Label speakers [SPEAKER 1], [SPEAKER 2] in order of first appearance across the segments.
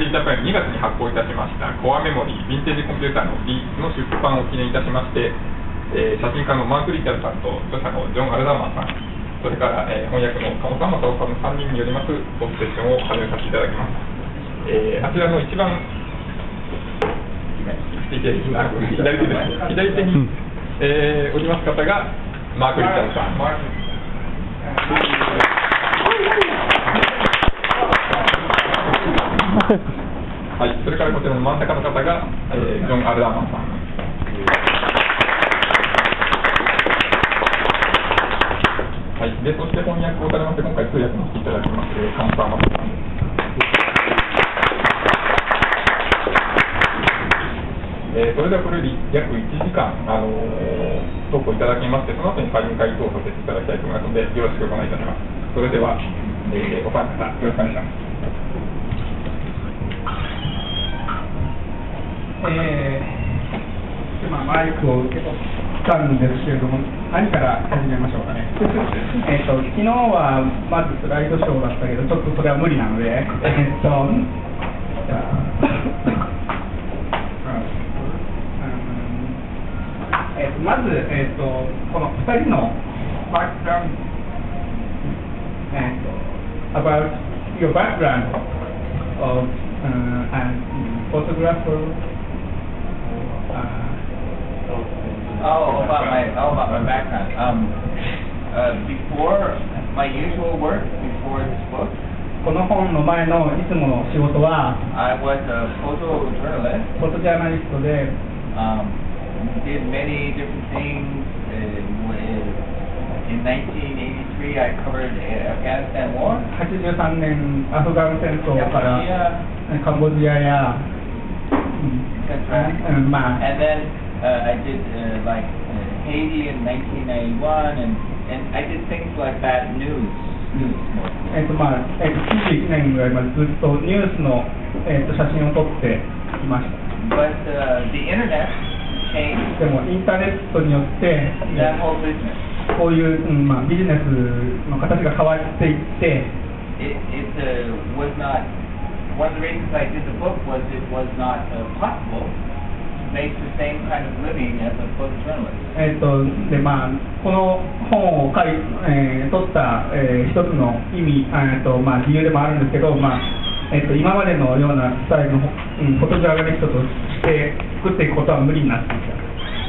[SPEAKER 1] ジャパン2月に発行いたしました。コアメモリーヴィンテージコンピューターの D の出版を記念いたしまして、えー、写真家のマーク・リチャードさんと著者のジョン・アルダーマンさんそれから、えー、翻訳の鴨さん、正夫さんの3人によりますトークセッションを始めさせていただきます。えー、あちらの一番左手です。左手に、えー、おります方がマーク・リチャードさん。はい、それからこちらの真ん中の方が、えー、ジョン・アルダーマンさん。はい、でそして翻訳をされまして、今回通訳もしていただきます、えー、カンサーマスさんです。えー、それではこれより約1時間、あのー、トークをいただきまして、その後に会議回答させていただきたいと思いますので、よろしくお願いいたします。それでは、えー、お三方、よろしくお願いします。
[SPEAKER 2] えー、今マイクを受け取ったんですけれども、何から始めましょうかね？えっと昨日はまずスライドショーだったけど、ちょっとそれは無理なので、えっと、じゃえっとまず、えっと、この2人のバックグラウンド、えっと、about your background of、uh, and photographer
[SPEAKER 3] Oh, about my oh about my background. Um, uh, before my usual work before this book.
[SPEAKER 2] この本の前のいつもの仕事は
[SPEAKER 3] I was a photojournalist.
[SPEAKER 2] フォトジャーナリストで、
[SPEAKER 3] um, did many different things. Uh, in 1983, I covered Afghanistan war.
[SPEAKER 2] 83年アフガン戦争からカンボジアや、
[SPEAKER 3] うん、まあ。And then uh, I did uh, like uh, Haiti in 1991, and and I did things like that news. news
[SPEAKER 2] えっとまあ、えっと91年ぐらいまでずっとニュースの、えっと写真を撮っていました。
[SPEAKER 3] But、uh, the internet changed.
[SPEAKER 2] でもインターネットによって、
[SPEAKER 3] that whole business.
[SPEAKER 2] こういう、うんまあ、ビジネスの形が変わっていって、
[SPEAKER 3] it, it uh, was not, one of the reasons I did the book was it was not uh, possible make the same kind of living as a photojournalist.
[SPEAKER 2] えっとでまあこの本を書い、えー、取った、えー、一つの意味えっとまあ理由でもあるんですけどまあえっと今までのようなスタイルの、うん、フォトジャーナリストとして作っていくことは無理になっていた。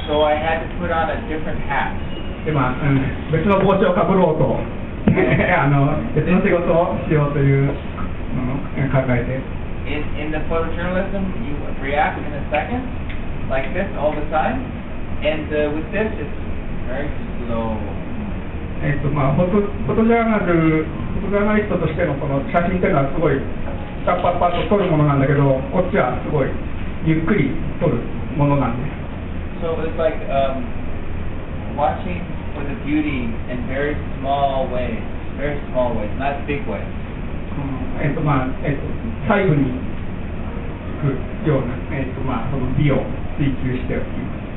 [SPEAKER 3] So I had to put on a different hat.
[SPEAKER 2] でまあ、うん、別の帽子をかぶろうと あの別の仕事をしようという、うん、考えて。
[SPEAKER 3] In, in the photojournalism, you react in a second. like this all the time. And uh, with this, it's very slow.
[SPEAKER 2] えっとまあ、フォトフォトジャーナル、フォトジャーナリストとしてのこの写真っていうのはすごい、パッパッパッと撮るものなんだけど、こっちはすごいゆっくり撮るものなんです。
[SPEAKER 3] So it's like、um, watching for the beauty in very small ways, very small ways, not big ways.
[SPEAKER 2] えっとまあ、えっと、細部にくような、えっとまあ、その美を追求しておきます。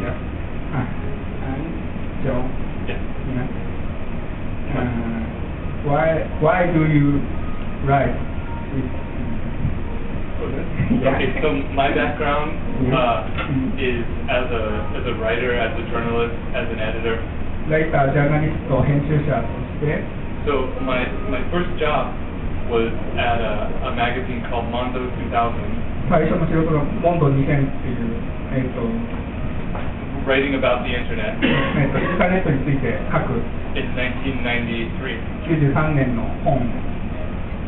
[SPEAKER 2] Yeah. Uh, and Joe,
[SPEAKER 1] yeah.
[SPEAKER 2] yeah. Uh, why why do you write?
[SPEAKER 1] yeah. Okay, so my background uh, is as a as a writer, as a journalist, as an editor.
[SPEAKER 2] ライター、ジャーナリスト、編集者として。
[SPEAKER 1] So my my first job was at a, a magazine called Mondo 2000.
[SPEAKER 2] 最初の仕事がモンド2000っていう、えーと、
[SPEAKER 1] writing about the internet
[SPEAKER 2] えーと、インターネットについて書く
[SPEAKER 1] in 1993
[SPEAKER 2] 93年の本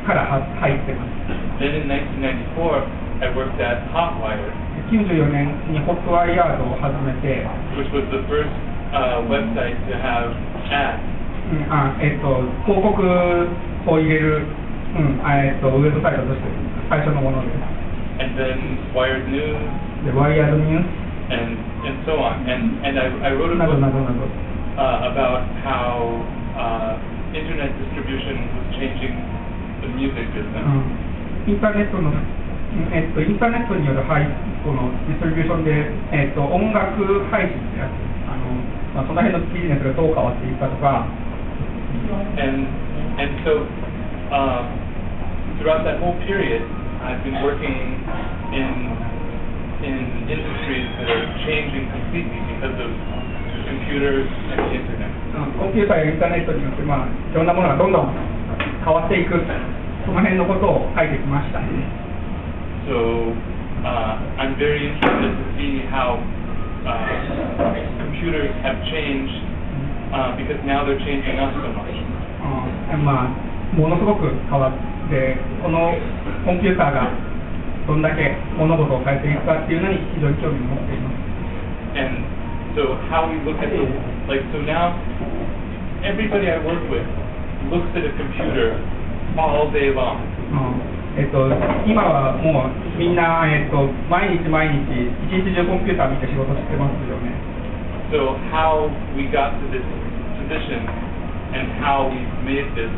[SPEAKER 2] からは入ってます
[SPEAKER 1] Then in 1994 I worked at Hotwire
[SPEAKER 2] 94年にホットワイヤードを始めて
[SPEAKER 1] which was the first、uh, website to have ads
[SPEAKER 2] うん、あえっ、ー、と広告を入れる、うんえっ、ー、とウェブサイトとして最初のものです
[SPEAKER 1] and then Wired News.
[SPEAKER 2] The Wired News.
[SPEAKER 1] And and so on. And and I, I wrote a book uh, about how uh, internet distribution was changing the music business.
[SPEAKER 2] インターネットのえっと、インターネットによる配このディストリビューションで、えっと、音楽配信ってやつあの、まあ、その辺のビジネスがどう変わっていくかとか。
[SPEAKER 1] And, and so, uh,
[SPEAKER 4] throughout that whole period, I've been working in in industries that are changing completely because of computers and the internet.
[SPEAKER 2] うんコンピューターやインターネットによって、まあ、いろんなものがどんどん変わっていく、その辺のことを書いてきました。
[SPEAKER 4] So uh, I'm very interested to see how uh, computers have changed uh, because now they're changing us so much.
[SPEAKER 2] うんまあ、ものすごく変わって、このコンピューターがどんだけ物事を変えていくかっていうのに非常に興味を持っています。
[SPEAKER 4] And so how we look at the like so now everybody I work with looks at a computer all day long.
[SPEAKER 2] うんえっと、今はもうみんな、えっと、毎日毎日、一日中コンピューター見て仕事してますよね。
[SPEAKER 4] So how we got to this position and how we made this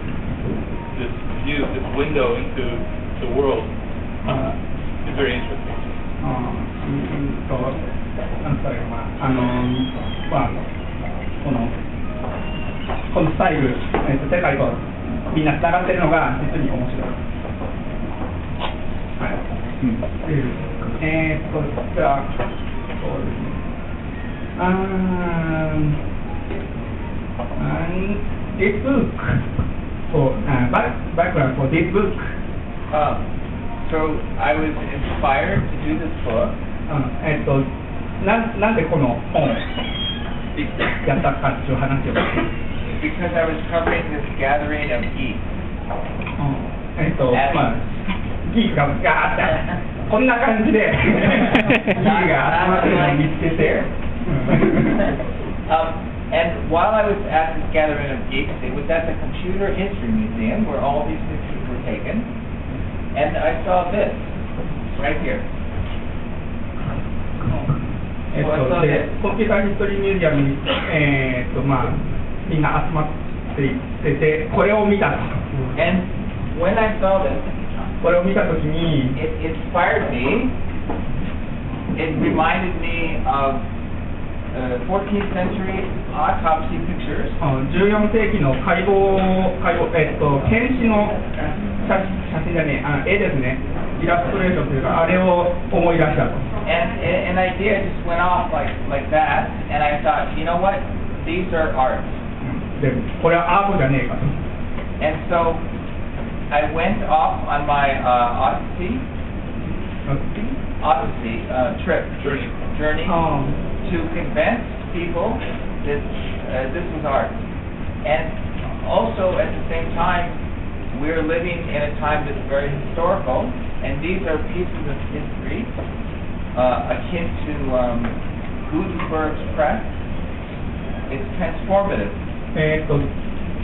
[SPEAKER 4] this view, this window into the world uh, is very interesting.
[SPEAKER 2] うんうんと、なんつったらいいのかな、あの、まあ、この、このスタイル、えっと、世界とみんなつながってるのが実に面白い。はい。うん。っていうえーっと、じゃあ、そうですね。 あー、and this book, for, uh, back, background for this book,
[SPEAKER 3] Um, so I was inspired to do this book
[SPEAKER 2] うんえっと、ななんでこの本を
[SPEAKER 3] be-
[SPEAKER 2] やったかっていう話を、
[SPEAKER 3] because I was covering this gathering of geeks.
[SPEAKER 2] えっと、まあ、ギークがガーって、こんな感じで、ギークが集まってるのを見つけて、
[SPEAKER 3] um, and while I was at this gathering of geeks, it was at the Computer History Museum where all these pictures were taken, and I saw this right here.
[SPEAKER 2] Oh,
[SPEAKER 3] and when I saw this, it inspired me. It reminded me of uh, 14th century autopsy pictures.
[SPEAKER 2] あの14世紀の解剖、解剖、えっと、検視の写写真じゃねえ、あ絵ですね、イラストレーションというか、あれを思い出したと。
[SPEAKER 3] And a- an idea just went off like, like that, and I thought, you know what? These are art.
[SPEAKER 2] で、これはアートじゃねえかと。
[SPEAKER 3] And so I went off on my uh, Odyssey, Odyssey uh, trip,
[SPEAKER 4] Journey.
[SPEAKER 3] journey,
[SPEAKER 2] あ
[SPEAKER 3] to convince people that uh, this was art. And also at the same time, we're living in a time that's very historical, and these are pieces of history uh, akin to um, Gutenberg's press. It's transformative.
[SPEAKER 2] えっと、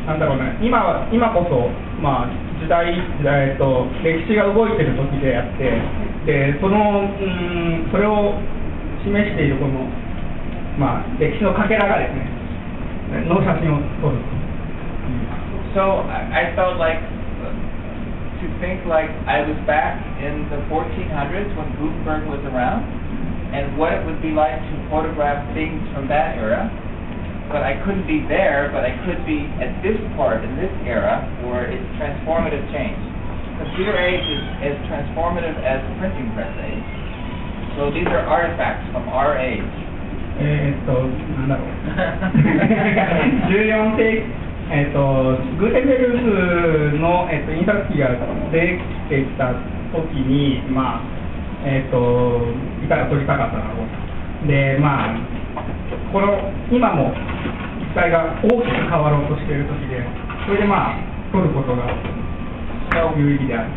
[SPEAKER 2] なんだろうね、今は今こそ、まあ、 時代、えっと、歴史が動いてる時であって、で、その、うん、それを示しているこの、まあ、歴史のかけらがですね、の写真を撮る。
[SPEAKER 3] So I, I felt like uh, to think like I was back in the 1400s when Gutenberg was around, and what it would be like to photograph things from that era. but I couldn't be there, but I could be at this part in this era where it's transformative change. Computer age is as transformative as the printing press age. So these are artifacts from our age.
[SPEAKER 2] Eh, 時代が大きく変わろうとしている時で、それでまあ、撮ることが、有意義である。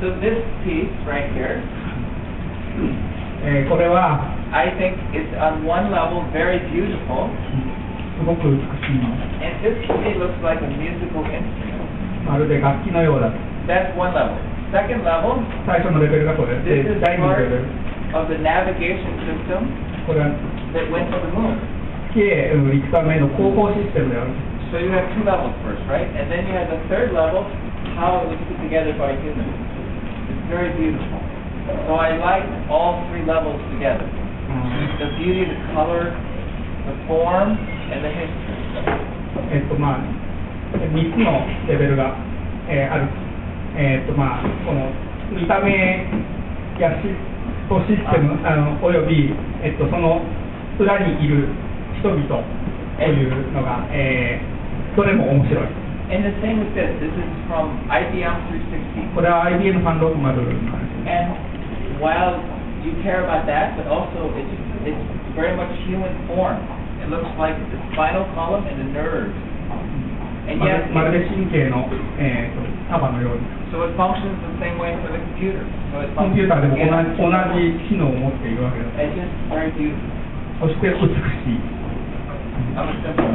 [SPEAKER 3] So this piece right here,
[SPEAKER 2] えーこれは、
[SPEAKER 3] I think is on one level very beautiful,
[SPEAKER 2] すごく美しい。
[SPEAKER 3] and this to me looks like a musical instrument.
[SPEAKER 2] まるで楽器のようだ。
[SPEAKER 3] That's one level. Second level,
[SPEAKER 2] 最初のレベルがこれ
[SPEAKER 3] this
[SPEAKER 2] で、
[SPEAKER 3] is
[SPEAKER 2] 第二のレ
[SPEAKER 3] part
[SPEAKER 2] ベル。
[SPEAKER 3] of the navigation system
[SPEAKER 2] これは
[SPEAKER 3] that went to the moon.
[SPEAKER 2] 月へ行くための広報システムである。
[SPEAKER 3] So you have two levels first, right? And then you have the third level, how it was put together by humans. It's very beautiful. So I like all three levels together. The beauty, the color, the form, and the history.
[SPEAKER 2] えっとまあ、3つのレベルが、えーある えーとまあ、この見た目やシとシステムあのおよび、えっと、その裏にいる 人々というのが、えー、どれも面白い。
[SPEAKER 3] And the same with this. This is from IBM 360.
[SPEAKER 2] これは IBM 360の話
[SPEAKER 3] です。while you care about that, but also it's, it's very much human form. It looks like the spinal column and the nerves. And yet,
[SPEAKER 2] eh,
[SPEAKER 3] so it functions the same way for the computer. So it functions again. It's just very beautiful a simple.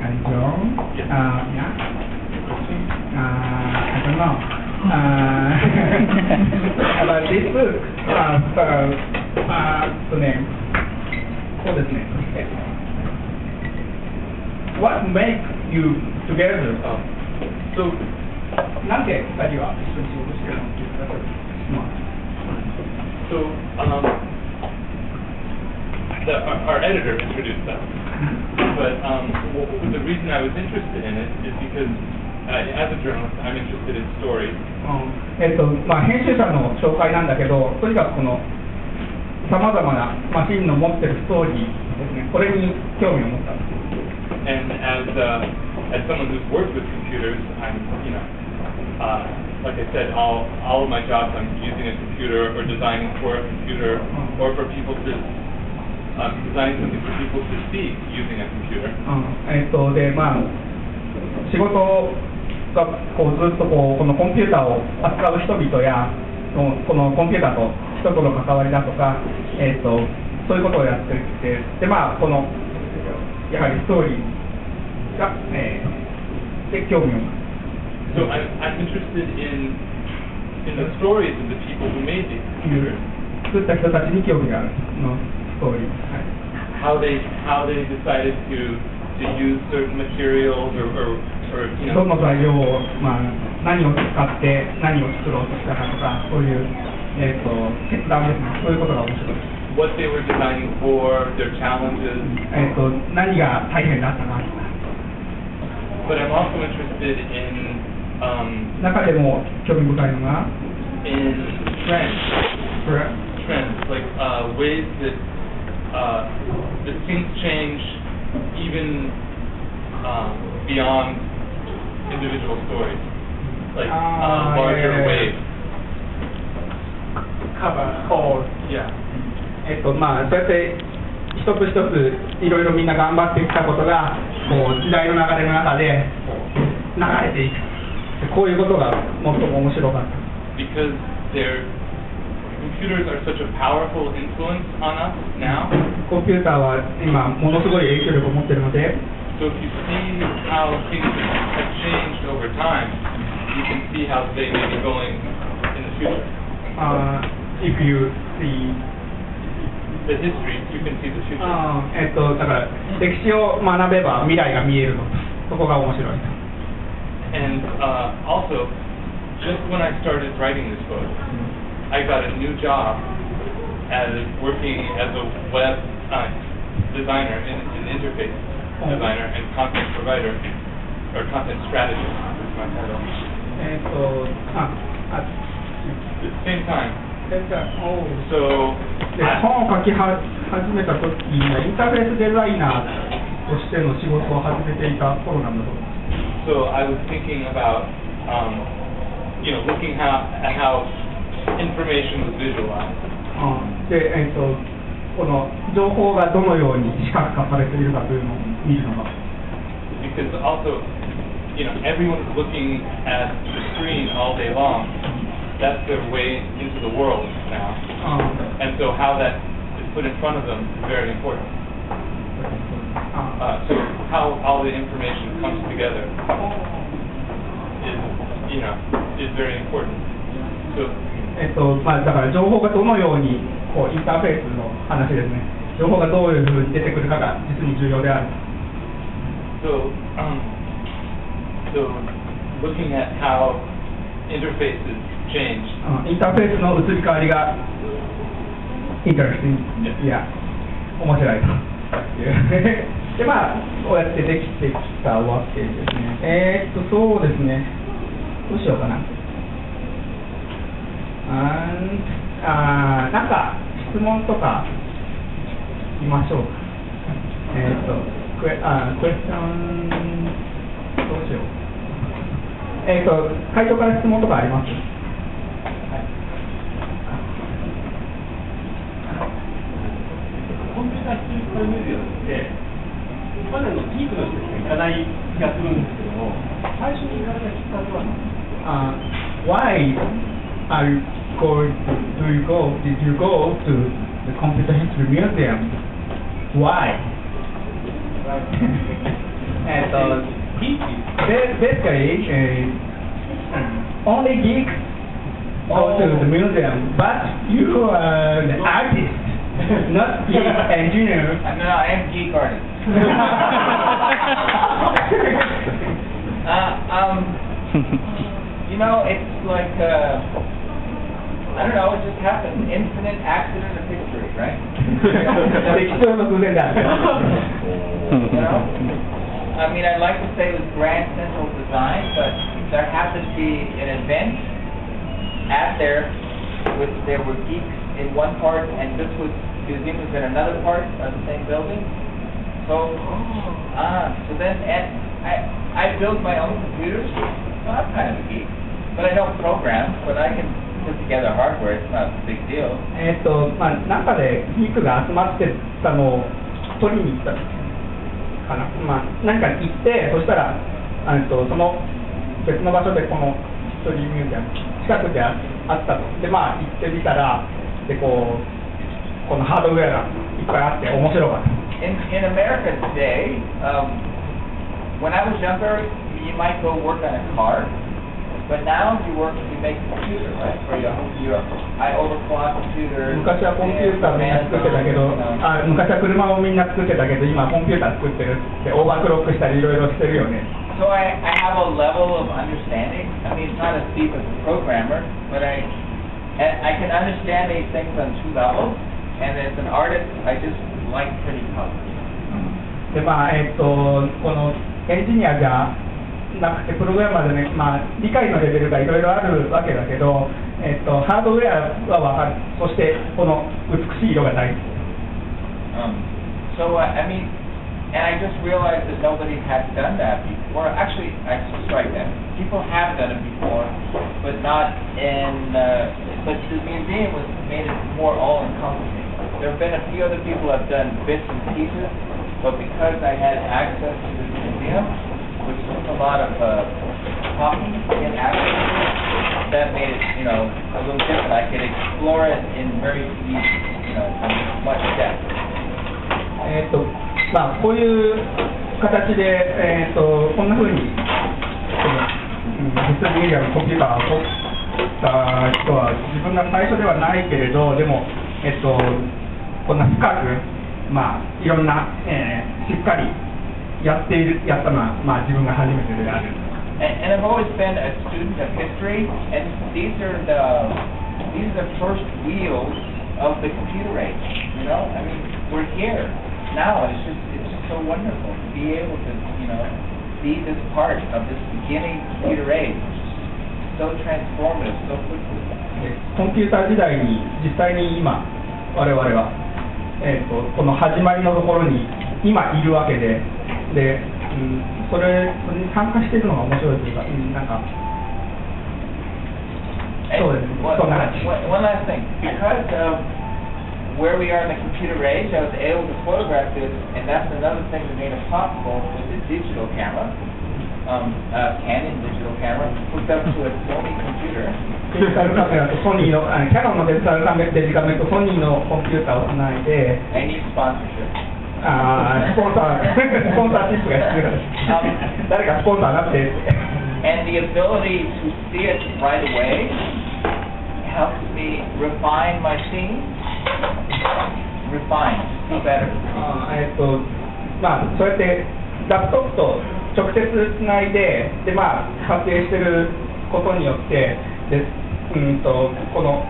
[SPEAKER 2] I don't. Yes. Uh, yeah. Uh, I don't know. Uh, about this book. Uh, so, uh, the name. What is name? Okay. What makes you together? Oh. So, not yet, but you are.
[SPEAKER 4] so um, the, our, our editor introduced them, but um, w- w- the reason I was interested in it is because, uh, as a journalist, I'm interested in stories,
[SPEAKER 2] うんえっとまあ、編集者の紹介なんだけど、とにかくこのさまざまなマシンの持ってるストーリーですね、これに興味を持った。
[SPEAKER 4] and as uh, as someone who's worked with computers, I'm you know, uh, like
[SPEAKER 2] えー、とでまあ仕事がこうずっとこ,うこのコンピューターを扱う人々やのこのコンピューターと人との関わりだとか、えー、とそういうことをやってきてでまあこのやはりストーリーが、えー、で興味を持っ。
[SPEAKER 4] So I'm I'm interested in in the stories of the people who made these
[SPEAKER 2] いう
[SPEAKER 4] computers,
[SPEAKER 2] 作った人たちに興味があるのストーリー。はい
[SPEAKER 4] how they how they decided to to use certain materials or or, or you
[SPEAKER 2] ど
[SPEAKER 4] know
[SPEAKER 2] の材料を、まあ、何を使って何を作ろうとしたかとか、そういう、えー、と決断ですね、そういうことが面白い。
[SPEAKER 4] what they were designing for, their challenges.
[SPEAKER 2] えー、と何が大変だったかとか、
[SPEAKER 4] But I'm also interested in um,
[SPEAKER 2] 中でも興味深いのが、
[SPEAKER 4] in trends,
[SPEAKER 2] これ
[SPEAKER 4] trends like uh, ways that uh, that things change even um, beyond individual stories, like
[SPEAKER 2] Ah,
[SPEAKER 4] uh, larger
[SPEAKER 2] yeah, yeah, yeah.
[SPEAKER 4] waves.
[SPEAKER 2] カバー、ホール、
[SPEAKER 4] Yeah.
[SPEAKER 2] えっとまあ、そうやって一つ一ついろいろみんな頑張ってきたことが、こう時代の流れの中で流れていく。でこういうことが最も面白かった。
[SPEAKER 4] because they're computers are such a powerful influence on us now.
[SPEAKER 2] コンピューターは今ものすごい影響力を持ってるので、
[SPEAKER 4] So if you see how things have changed over time, you can see how they may be going in the future.
[SPEAKER 2] uh, if you see
[SPEAKER 4] The history, you can see the future.
[SPEAKER 2] えっとだから歴史を学べば未来が見えるのそこが面白い
[SPEAKER 4] And uh, also, just when I started writing this book, I got a new job as working as a web uh, designer, in, an interface designer, and content provider, or content strategist is my title.
[SPEAKER 2] えっとああ
[SPEAKER 4] At the same time.
[SPEAKER 2] えじゃあおう
[SPEAKER 4] So
[SPEAKER 2] で
[SPEAKER 4] I-
[SPEAKER 2] 本を書きは始めた時にはインターフェースデザイナーとしての仕事を始めていた頃なんだと思います
[SPEAKER 4] So I was thinking about, um, you know, looking how, at how information was visualized.
[SPEAKER 2] うんで、えっとこの情報がどのように視覚化されているかというのを見るのが
[SPEAKER 4] Because also, you know, everyone's looking at the screen all day long. That's their way into the world now.
[SPEAKER 2] あ
[SPEAKER 4] And so how that is put in front of them is very important.
[SPEAKER 2] あ
[SPEAKER 4] Uh, so how all the information comes together is, you know, is very important. So
[SPEAKER 2] えっとまあ、だから情報がどのようにこうインターフェースの話ですね情報がどういうふうに出てくるかが実に重要である
[SPEAKER 4] So, um, so looking at how interfaces change,
[SPEAKER 2] あインターフェースの移り変わりが interesting いや面白いというでまあこうやってできてきたわけですね。えー、っとそうですね。どうしようかな。あーあーなんか質問とかいましょうか。えー、っとクエあクエスチョンどうしよう。えー、っと回答から質問とかあります？
[SPEAKER 5] コンピューター技術ミュージアムって、までのピークの人しか行かない気がするんですけども、最初に行かれたきっかけは何ですか
[SPEAKER 2] uh, why are you going do you go did you go to the computer history museum why えっと ba- basically uh, only geeks go to the museum but you are the artist Not geek engineer.
[SPEAKER 3] Uh, no, no, I am geek artist. uh, um, you know, it's like, uh, I don't know, it just happened. Infinite accident of history, right? you know? I mean, I'd like to say it was grand central design, but there happened to be an event at there with there were geeks in one part, and this was museum was in another part of the same building. So, ah, so then, and I, I build my own computers, so I'm kind of a geek. But I don't program, but I can put together hardware, it's not a big deal.
[SPEAKER 2] えっとまあ、中でギークが集まってたのを取りに行ったかな、まあ、何かに行って、そしたら、あえっとその別の場所でこのヒストリーミュージアム、近くであったと、で、まあ、行ってみたら、でこうこのハードウェアがいっぱいあって、面白かった。
[SPEAKER 3] In, in America today, um, when I was younger, you might go work on a car, but now you work, you make a computer, right? For your, your, I overclock computers.
[SPEAKER 2] 昔はコンピューターみんな作ってたけど、あ昔は車をみんな作ってたけど、今コンピューター作ってるって、オーバークロックしたりいろいろしてるよね。
[SPEAKER 3] So I, I have a level of understanding. I mean, it's not as deep as a programmer, but I, and I can understand these things on two levels. And as an artist, I just like pretty colors.
[SPEAKER 2] でまあえっとこのエンジニアじゃなくてプログラマーでね、まあ、理解のレベルがいろいろあるわけだけど、えっと、ハードウェアは分かるそしてこの美しい色が大好き
[SPEAKER 3] Um, so uh, I mean, and I just realized that nobody had done that before. Actually, I strike that. People have done it before, but not in. Uh, but the museum was made it more all-encompassing. There have been a few other people who have done bits and pieces, but because I had access to this museum, which took a lot of uh, talking to get access to it, that made it, you know, a little different. I could explore it in very deep, you know, much depth.
[SPEAKER 2] えっとまあ、こういう形で、えっとこんなふうにこのうん実際にコンピューターを取った人は自分が最初ではないけれどでも、えっと、 こんな深く、まあ、いろんな、えーしっかりやっているやったのは、まあ、自分が初めてである。
[SPEAKER 3] And, and I've always been a student of history, and these are the these are the first wheels of the computer age. You know, I mean, we're here now, and it's just it's just so wonderful to be able to you know be this part of this beginning computer age, which is so transformative so quickly.
[SPEAKER 2] でコンピューター時代に実際に今我々は、 えー、とこの始まりのところに今いるわけでで、うん、それそれに参加しているのが面白いというか、うん、なんか
[SPEAKER 3] And
[SPEAKER 2] So, it's-
[SPEAKER 3] one,
[SPEAKER 2] so
[SPEAKER 3] one, one last thing, because of where we are in the computer age, I was able to photograph this, and that's another thing that made it possible with the digital camera, um, uh, Canon digital camera, hooked up to a Sony computer.
[SPEAKER 2] デジタルカメラとソニーのあのキャノンのデジタルカメラデジカメとソニーのコンピューターをつないで
[SPEAKER 3] I need sponsorship.
[SPEAKER 2] あースポンサースポンサーシップが必要です誰かスポンサーになってって
[SPEAKER 3] And the ability to see it right away helps me refine my scene. Refine, see better.
[SPEAKER 2] あーえっとまあそうやってラップトップと 直接つないででまあ撮影してることによってでうんとこの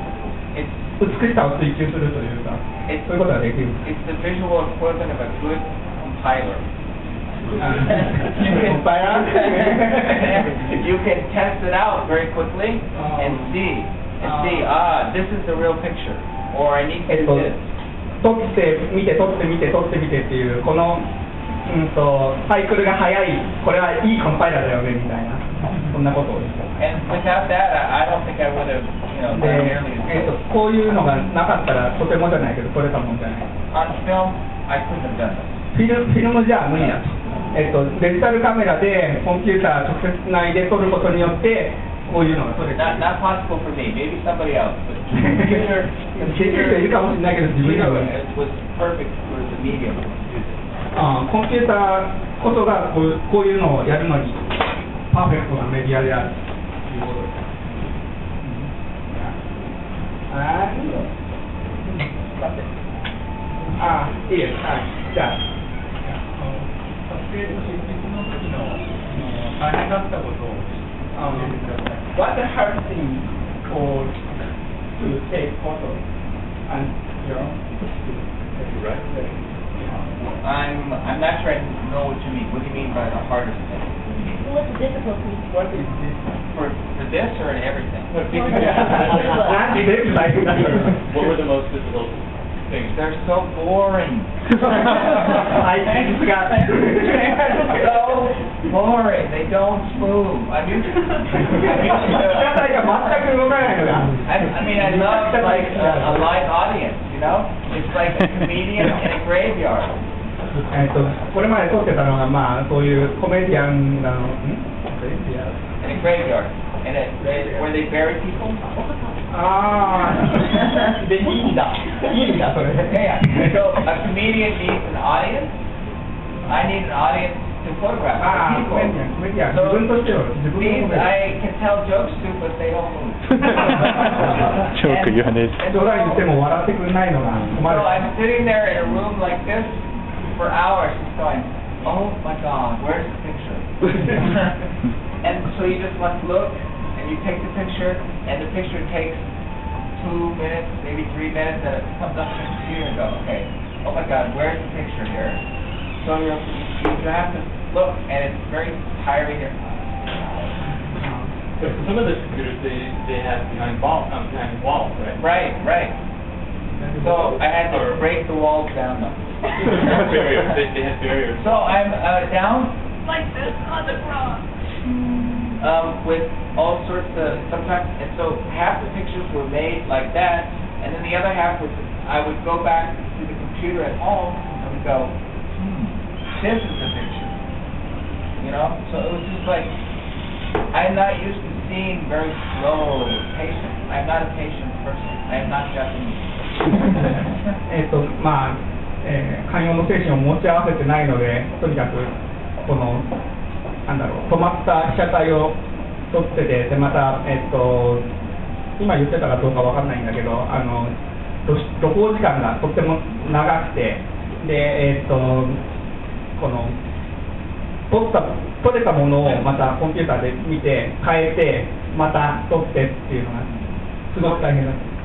[SPEAKER 3] It's
[SPEAKER 2] 美しさを追求するというかそういうことができる
[SPEAKER 3] it's the visual equivalent of a good compiler.
[SPEAKER 2] Compiler?
[SPEAKER 3] you can test it out very quickly and see and see ah this is the real picture or I need to do
[SPEAKER 2] と
[SPEAKER 3] this.
[SPEAKER 2] 撮ってみて撮ってみて撮ってみてっていうこの、うん、とサイクルが早い、これはいいコンパイラーだよねみたいな、そんなことを言っ
[SPEAKER 3] て
[SPEAKER 2] ま。こういうのがなかったら、とてもじゃないけど、取れたもんじゃない？フィ,ルムじゃ無理だと,、えー、と、デジタルカメラでコンピューター直接つないで撮ることによって、こういうのが撮れた。る、あコンピューターこそがこうこういうのをやるのにパーフェクトなメディアであるということです。あいいよあいいです。はい。じゃあ。
[SPEAKER 1] 撮影と執筆の時の大変だったことを教えてください。
[SPEAKER 2] What the hard thing for to take photos and you know
[SPEAKER 3] I'm, I'm not sure I know what you mean. What do you mean by the hardest thing?
[SPEAKER 6] What's the difficulty?
[SPEAKER 2] What is this?
[SPEAKER 3] For, for this or in everything?
[SPEAKER 4] What were the most difficult things?
[SPEAKER 3] They're so boring.
[SPEAKER 2] I just got
[SPEAKER 3] so boring. They don't move. I mean, I, I mean, I love like a, a live audience, you know? It's like a comedian in a graveyard.
[SPEAKER 2] えっとこれまで撮ってたのがまあそういうコメディアンなのんコメディアン
[SPEAKER 3] In a graveyard. And it, they, where they bury people.
[SPEAKER 2] ああでいいんだいいんだそれ
[SPEAKER 3] Yeah. So a comedian needs an audience. I need an audience to photograph
[SPEAKER 2] ああ
[SPEAKER 3] other
[SPEAKER 2] コメディアンコメディアン
[SPEAKER 3] people.
[SPEAKER 2] 自分としての自
[SPEAKER 3] So
[SPEAKER 2] 分の
[SPEAKER 3] means
[SPEAKER 2] コメディアン
[SPEAKER 3] I can tell jokes to, but they don't move.
[SPEAKER 7] ジョーク言わねえ
[SPEAKER 3] And
[SPEAKER 2] 冗談言っても笑ってくれないのが困
[SPEAKER 3] So
[SPEAKER 2] る
[SPEAKER 3] I'm sitting there in a room like this for hours, just going, "Oh my God, where's the picture?" and so you just must look, and you take the picture, and the picture takes two minutes, maybe three minutes, and it comes up to the computer and go, "Okay, oh my God, where's the picture here?" So you you have to look, and it's very tiring.
[SPEAKER 4] But some of the computers, they, they have behind wall, um, behind walls, right?
[SPEAKER 3] Right, right. So I had to break the walls down though.
[SPEAKER 4] barriers, they, they have barriers.
[SPEAKER 3] So I'm uh, down like this on the ground. Um, with all sorts of sometimes, and so half the pictures were made like that, and then the other half was I would go back to the computer at home and go, hmm, this is the picture. You know, so it was just like I'm not used to seeing very slow patient. I'm not a patient person. I am not Japanese.
[SPEAKER 2] えっとまあ、えー、寛容の精神を持ち合わせてないのでとにかくこのなんだろう止まった被写体を撮っててでまたえっと今言ってたかどうかわかんないんだけどあの露露光時間がとっても長くてでえっとこの撮った撮れたものをまたコンピューターで見て変えてまた撮ってっていうのがすごく大変だった。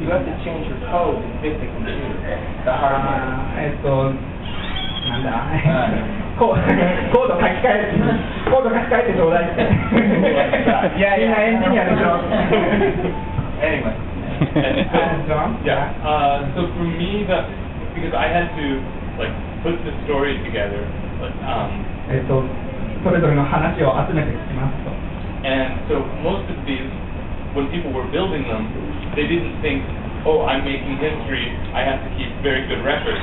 [SPEAKER 3] you have to change your code and pick the computer. The hard
[SPEAKER 2] one. Uh, えっと、なんだ、ココード書き換え、コード書き換えてちょうだいって。
[SPEAKER 3] いやいや、
[SPEAKER 2] エンジニアでしょ。
[SPEAKER 3] anyway.
[SPEAKER 4] and,
[SPEAKER 2] John?
[SPEAKER 4] Yeah. Uh, so for me, the, because I had to like put the story together, but um. and so most of these, when people were building them. They didn't think, oh, I'm making history, I have to keep very good records.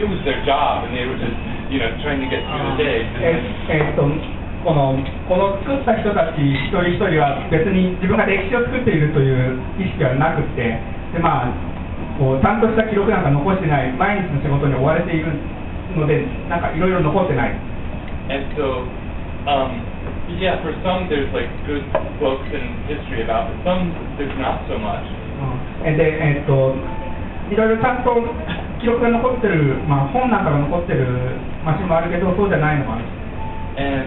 [SPEAKER 4] It was their job, and they were just, you know, trying to get through the day.
[SPEAKER 2] ええっとこのこの作った人たち一人一人は別に自分が歴史を作っているという意識はなくってで、まあ、こうちゃんとした記録なんか残してない毎日の仕事に追われているのでなんかいろいろ残ってない
[SPEAKER 4] And so, um, Yeah, for some there's like good books and history about it. Some there's not so much.
[SPEAKER 2] うんで、えっと、いろいろちゃんと記録が残ってる、まあ、本なんかが残ってるマシンもあるけど、そうじゃないのもある。
[SPEAKER 4] And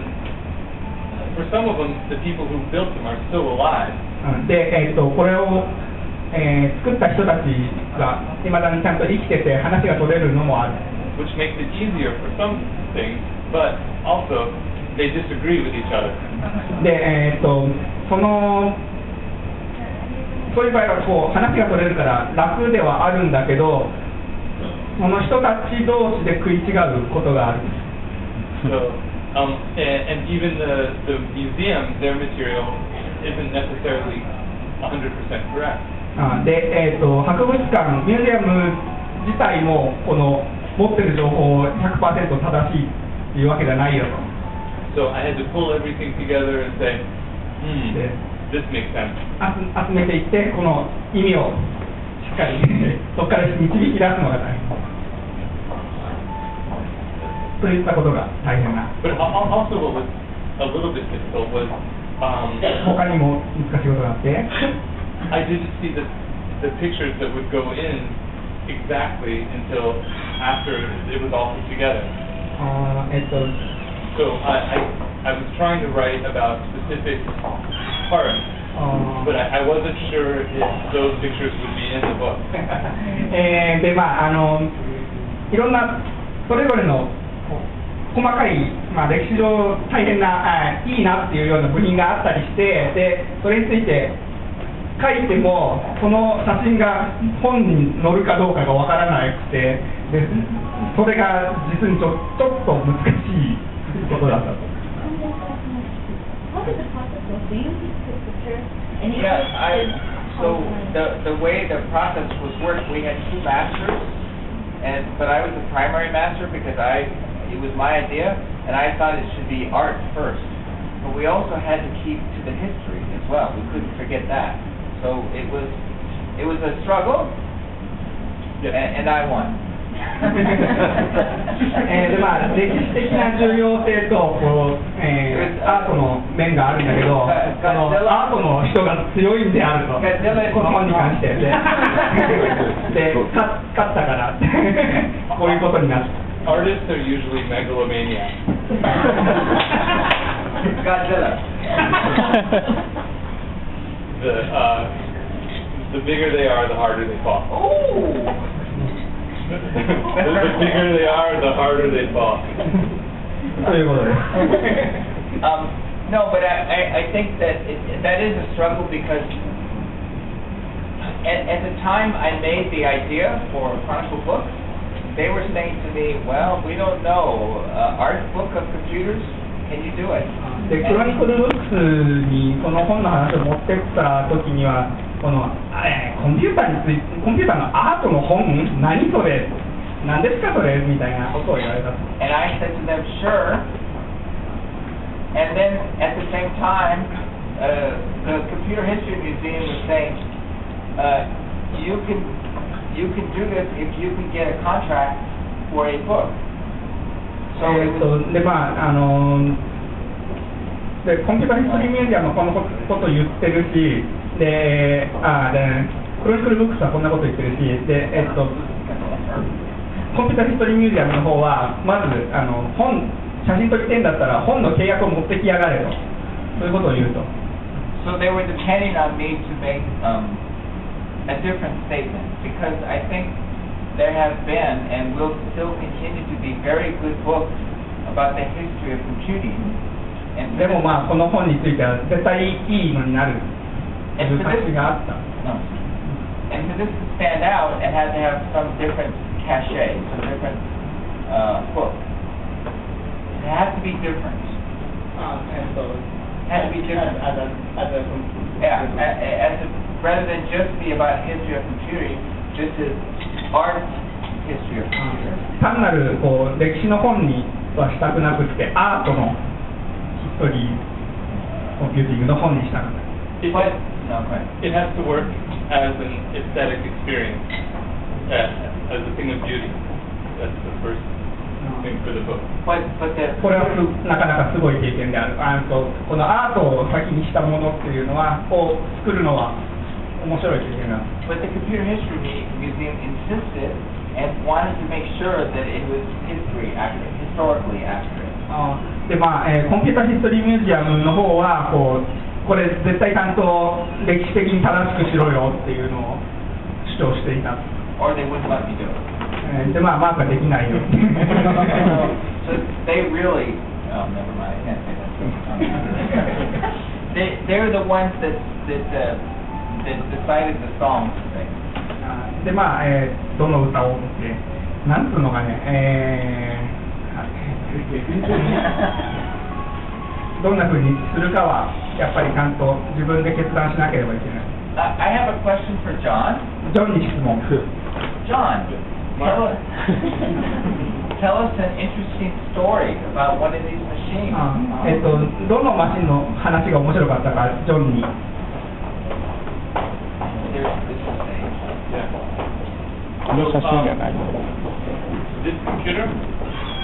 [SPEAKER 4] for some of them, the people who built them are still alive.
[SPEAKER 2] うんで、えっと、これを、えー作った人たちがいまだにちゃんと生きてて話が取れるのもある。
[SPEAKER 4] which makes it easier for some things, but also they disagree with each other.
[SPEAKER 2] で、えっと、その、そういう場合はこう話が取れるから楽ではあるんだけど、その人たち同士で食い違うことがある。
[SPEAKER 4] So, um, and, and even the, the museum, their material isn't necessarily 100% correct.
[SPEAKER 2] あで、えー、と博物館、ミュージアム自体もこの持ってる情報を100%正しいっていうわけじゃないよと。
[SPEAKER 4] So I had to pull everything together and say, hmm,
[SPEAKER 2] Yeah.
[SPEAKER 4] this makes sense.
[SPEAKER 2] 集集めていって、この意味をしっかりそこから導き出すのが大変。といったことが大変な。
[SPEAKER 4] But al- al- also what was a little bit difficult was um,
[SPEAKER 2] 他にも難しいことがあって、
[SPEAKER 4] I didn't see the, the pictures that would go in exactly until after it was all put together.
[SPEAKER 2] あーえっと、
[SPEAKER 4] So I, I, I was trying to write about specific parts, but I, I wasn't sure if those pictures would be in the book.
[SPEAKER 2] え ーでまああのいろんなそれぞれの細かい、まあ、歴史上大変なあいいなっていうような部品があったりしてでそれについて書いてもその写真が本に載るかどうかがわからなくてでそれが実にちょちょっと難しいことだったと。
[SPEAKER 6] How did the process go? Do you just take pictures and you
[SPEAKER 3] Yeah,
[SPEAKER 6] just
[SPEAKER 3] I, so
[SPEAKER 6] online?
[SPEAKER 3] the, the way the process was worked, we had two masters, and, but I was the primary master because I, it was my idea, and I thought it should be art first. But we also had to keep to the history as well, we couldn't forget that. So it was, it was a struggle, and, and I won.
[SPEAKER 2] えーでまあ、歴史的な重要性とこう、えーアートの面があるんだけど、このアートの人が強いんであると、この本に関して、で、で勝勝ったから、こういうことになった。
[SPEAKER 4] Artists are usually megalomaniacs.
[SPEAKER 3] Godzilla.
[SPEAKER 4] The, uh, the bigger they are, the harder they fall. the, the bigger they are, the harder they fall.
[SPEAKER 2] ということです。
[SPEAKER 3] Um, no, but I, I, I think that it, that is a struggle because at, at the time I made the idea for Chronicle Books, they were saying to me, well, we don't know, uh, art book of computers, can you do it?
[SPEAKER 2] で、クロニクルブックスにこの本の話を持ってった時には、 この、えーコンピューターについて、コンピューターのアートの本何それ何ですかそれみたいなことを言われた。
[SPEAKER 3] And I said to them, sure. And then at the same time, uh, the Computer History Museum was saying, uh, you can you can do this if you can get a contract for a book. So
[SPEAKER 2] え
[SPEAKER 3] was,
[SPEAKER 2] とでまああのでコンピューターヒストリーミュージアムはこのこと言ってるしであでクロニクルブックスはこんなこと言ってるしでえっとコンピューターヒストリーミュージアムの方はまずあの本写真撮りてんだったら本の契約を持ってきやがれとそういうことを言うと
[SPEAKER 3] so they were depending on me to make um, a different statement because I think there have been and will still continue to be very good books about the history of computing.
[SPEAKER 2] でもまあこの本については絶対いいのになる という感じがあった
[SPEAKER 3] No. And for this to stand out, it had to have some different cachet, some different uh, hook. It had to be different. Had to be different. Yeah, a- a- as a, rather than just be about history of computing, this is art history of computing.
[SPEAKER 2] 単なるこう歴史の本にはしたくなくってアートのヒストリーコンピューティングの本にしたかった
[SPEAKER 4] It
[SPEAKER 3] But,
[SPEAKER 4] has,
[SPEAKER 3] no, go ahead.
[SPEAKER 4] it has to work as an aesthetic experience, uh, as a thing of beauty. That's the first. think, for the book.
[SPEAKER 3] But, but the.
[SPEAKER 2] これはすなかなかすごい経験であるあとこのアートを先にしたものっていうのはを作るのは面白い経験だ
[SPEAKER 3] But the Computer History Mu- Museum insisted and wanted to make sure that it was history accurate, historically accurate.
[SPEAKER 2] あでまあ、えーコンピューターヒストリーミュージアムの方はこう これ絶対ちゃんと歴史的に正しくしろよっていうのを主張していた。でまあマークはできないよ。でまあ、えー、どの歌をって、なんつうのがね、えー。どんな風にするかはやっぱりちゃんと自分で決断しなければいけない
[SPEAKER 3] Uh, I have a question for John.
[SPEAKER 2] ジョンに質問
[SPEAKER 3] John, tell us, tell us an interesting story about one of these machines.
[SPEAKER 2] あえっとどのマシンの話が面白かったかジョンに
[SPEAKER 3] There's this thing.
[SPEAKER 4] Yeah.
[SPEAKER 7] この写真がない。
[SPEAKER 4] This computer?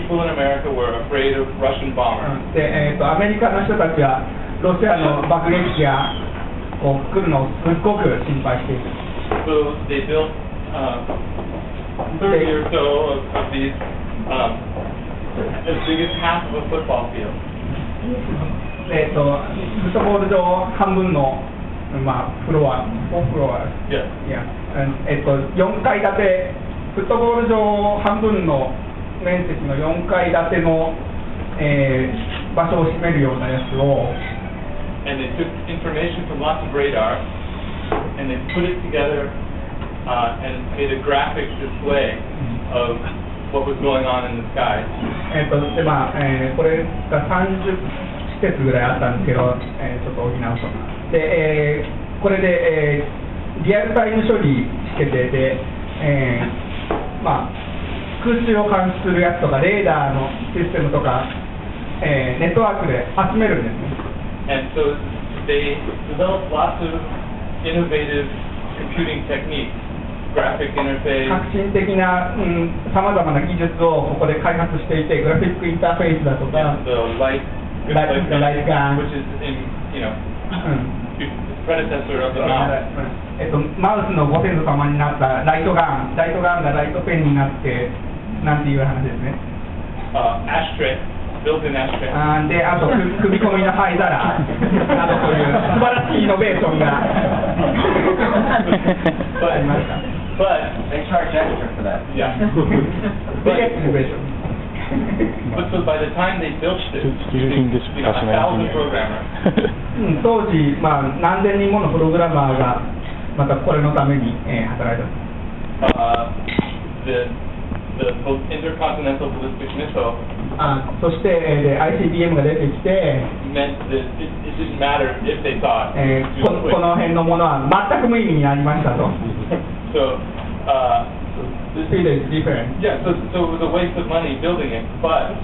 [SPEAKER 4] people in America were afraid of Russian bombers.
[SPEAKER 2] で、えー、とアメリカの人たちはロシアの爆撃機がこう来るのをすっごく心配している
[SPEAKER 4] So they built, uh, 30 or so of, of these, um, as big as half of a football field.
[SPEAKER 2] えー、とフットボール場半分の、まあ、フロア4フロア
[SPEAKER 4] Yes.
[SPEAKER 2] いや、えっと、4階建て、フットボール場半分の 面積の4階建ての、えー場所を占めるようなやつを、
[SPEAKER 4] And they took information from lots of radar, and they put it together, uh, and made a graphic display of what was going on in the sky.
[SPEAKER 2] えっとでまあえーこれが30施設ぐらいあったんですけど、えーちょっと補うと。で、えーこれで、えーリアルタイム処理しててで、えーまあ、空中を監視するやつとかレーダーのシステムとか、えー、ネットワークで集めるんですね。革的なさまざまな技術をここで開発していて、グラフィックインターフェースだとか、
[SPEAKER 4] ラ
[SPEAKER 2] イガン、マウスのご先祖様になったライトガン、ライトガンがライトペンになって。なんていう話ですね。
[SPEAKER 4] Uh, ashtray, built-in ashtray.
[SPEAKER 2] あーで、あと、く組み込みの灰皿、あとそういう素晴らしいイノベーションがありました。
[SPEAKER 4] But,
[SPEAKER 3] They charge extra for that.
[SPEAKER 4] yeah.
[SPEAKER 2] ビゲットイノベーション。
[SPEAKER 4] But so by the time they built this,
[SPEAKER 7] Still using this
[SPEAKER 4] you know, a thousand programmers.
[SPEAKER 2] うん当時、まあ、何千人ものプログラマーが、またこれのために、えー働いた。
[SPEAKER 4] Uh, the, the intercontinental ballistic missile
[SPEAKER 2] あそして、えーで ICBM が出てきて、
[SPEAKER 4] meant that it, it didn't matter if they thought
[SPEAKER 2] えーここの.辺のものは全く無意味になりましたと。
[SPEAKER 4] So, uh,
[SPEAKER 2] The speed is different.
[SPEAKER 4] yeah, so, so it was a waste of money building it, but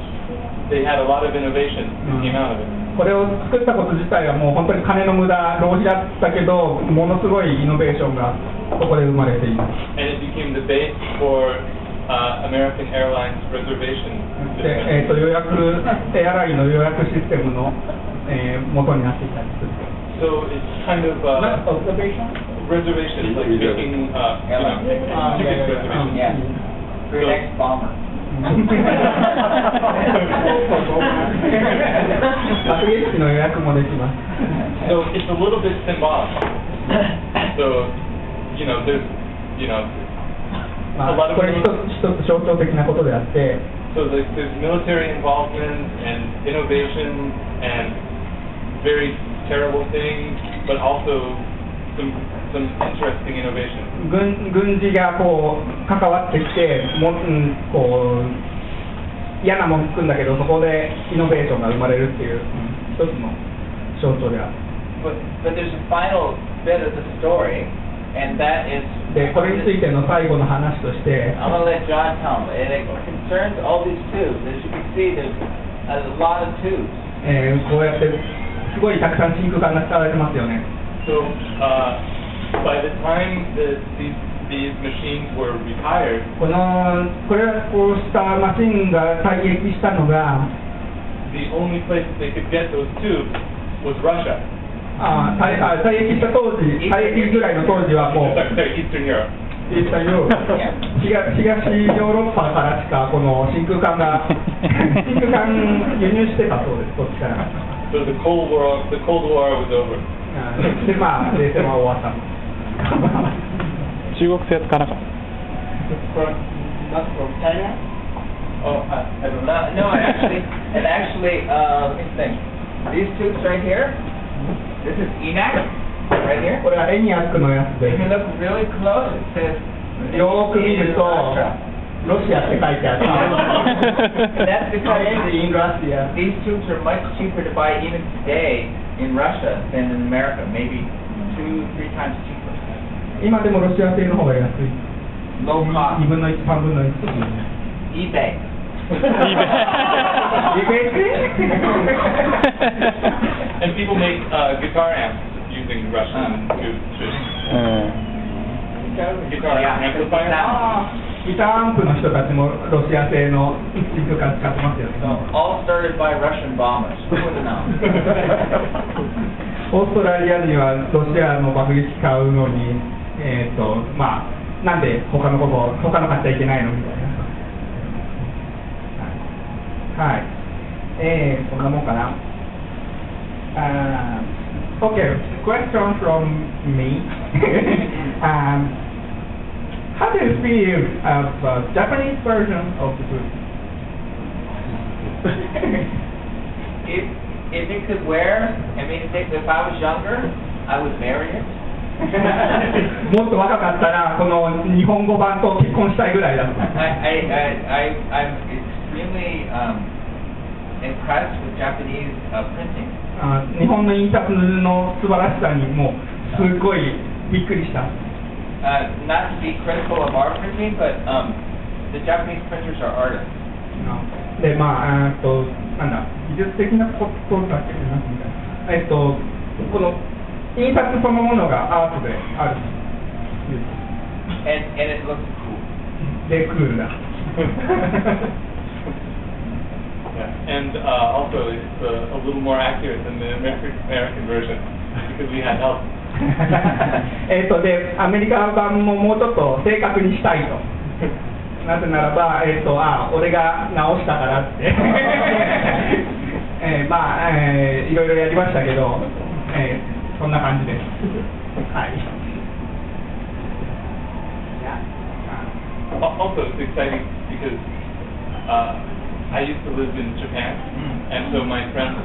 [SPEAKER 4] they had a lot of innovation that came out of it.
[SPEAKER 2] これを作ったこと自体はもう本当に金の無駄、浪費だったけど、ものすごいイノベーションがここで生まれています。
[SPEAKER 4] And it became the base for uh, American Airlines reservation
[SPEAKER 2] で、えー、
[SPEAKER 4] system.
[SPEAKER 2] と予約エアラインの予約システムの、えー元になっていたりする。
[SPEAKER 4] So it's kind of uh, reservations, like making, uh, you know,
[SPEAKER 2] Ah,
[SPEAKER 4] ticket
[SPEAKER 2] yeah, yeah, yeah.
[SPEAKER 4] reservations.
[SPEAKER 3] Yeah. For your next bomber.
[SPEAKER 2] 爆撃機の予約もできます。
[SPEAKER 4] So it's a little bit symbolic. So, you know, there's, you know,
[SPEAKER 2] まあ、これ一つ一つ象徴的なことであって、
[SPEAKER 4] so like there's military involvement and innovation and very terrible things, but also some some interesting innovation.
[SPEAKER 2] 軍軍事がこう関わってきて、もうんこう 嫌なもんつくんだけどそこでイノベーションが生まれるっていう、うん一つの象徴である
[SPEAKER 3] But, but there's a final bit of the story, and that is.
[SPEAKER 2] でこれについての最後の話として
[SPEAKER 3] I'm gonna let John tell them. And it concerns all these tubes. As you can see, there's a lot of tubes.
[SPEAKER 2] えーこうやってすごいたくさん真空管が使われてますよね
[SPEAKER 4] So, uh, by the time that these, these machines were retired,
[SPEAKER 2] このこれはこうしたマシンが退役したのが
[SPEAKER 4] the only place that they could get those tubes was Russia.
[SPEAKER 2] あ退あ退役した当時退役ぐらいの当時はもう東東ヨーロッパからしかこの真空管が真空管輸入してたそうですこっちから
[SPEAKER 4] So the Cold War, the Cold War was over.
[SPEAKER 2] あでまあ冷戦は終わった
[SPEAKER 7] 中国製使わなかった?
[SPEAKER 3] Oh, I, I don't know. No, actually, and actually, uh, let me think. These tubes right here, this is ENAC, right here.
[SPEAKER 2] これはエニアックのやつ
[SPEAKER 3] If
[SPEAKER 2] で
[SPEAKER 3] you look really close, it says.
[SPEAKER 2] よーく見ると
[SPEAKER 3] Russia.
[SPEAKER 2] ロシアって書いてある
[SPEAKER 3] That's because
[SPEAKER 2] in Russia
[SPEAKER 3] these tubes are much cheaper to buy even today in Russia than in America, maybe two, three times cheaper.
[SPEAKER 2] 今でもロシア製の方が安い
[SPEAKER 3] Low
[SPEAKER 2] 2
[SPEAKER 3] cost.
[SPEAKER 2] 分の1、3分の1
[SPEAKER 3] eBay.
[SPEAKER 4] and people make uh, guitar amps using Russian tubes
[SPEAKER 7] ん。
[SPEAKER 4] Guitar amplifier.
[SPEAKER 2] ギターアンプの人たちもロシア製の真空管使ってますよね
[SPEAKER 3] all started by Russian bombers. Who would have known?
[SPEAKER 2] オーストラリア人はロシアの爆撃機買うのに、えーとまあ、なんで他のことを他の買っちゃいけないのみたいな。はい。はい、えー、こんなもんかな。あー okay, question from me. um, how do you feel of uh, Japanese version of the book?
[SPEAKER 3] if, if it could wear, I mean, if, if I was younger, I would marry it.
[SPEAKER 2] もっと若かったら、この日本語版と結婚したいぐらいだと。
[SPEAKER 3] I, I, I, I, I'm extremely um, impressed with Japanese uh, printing.
[SPEAKER 2] あ日本の印刷の素晴らしさにもうすごいびっくりした。
[SPEAKER 3] Uh, not to be critical of our printing, but um, the Japanese printers are artists.
[SPEAKER 2] で、まあ、えーっと、なんだ、技術的なことだけじゃなくて、えっと、この印刷そのものがアートである。
[SPEAKER 3] And, and it looks cool.
[SPEAKER 2] で、クールだ。
[SPEAKER 4] Yeah. And uh, also, it's uh, a little more accurate than the American, American version because we had help.
[SPEAKER 2] えっと、で、アメリカ版ももうちょっと正確にしたいと。なぜならば、えっと、あ、俺が直したからって。えーまあ、えーいろいろやりましたけど、えーそんな感じです。はい。
[SPEAKER 4] Al- Also, it's exciting because uh, I used to live in Japan, and so my friend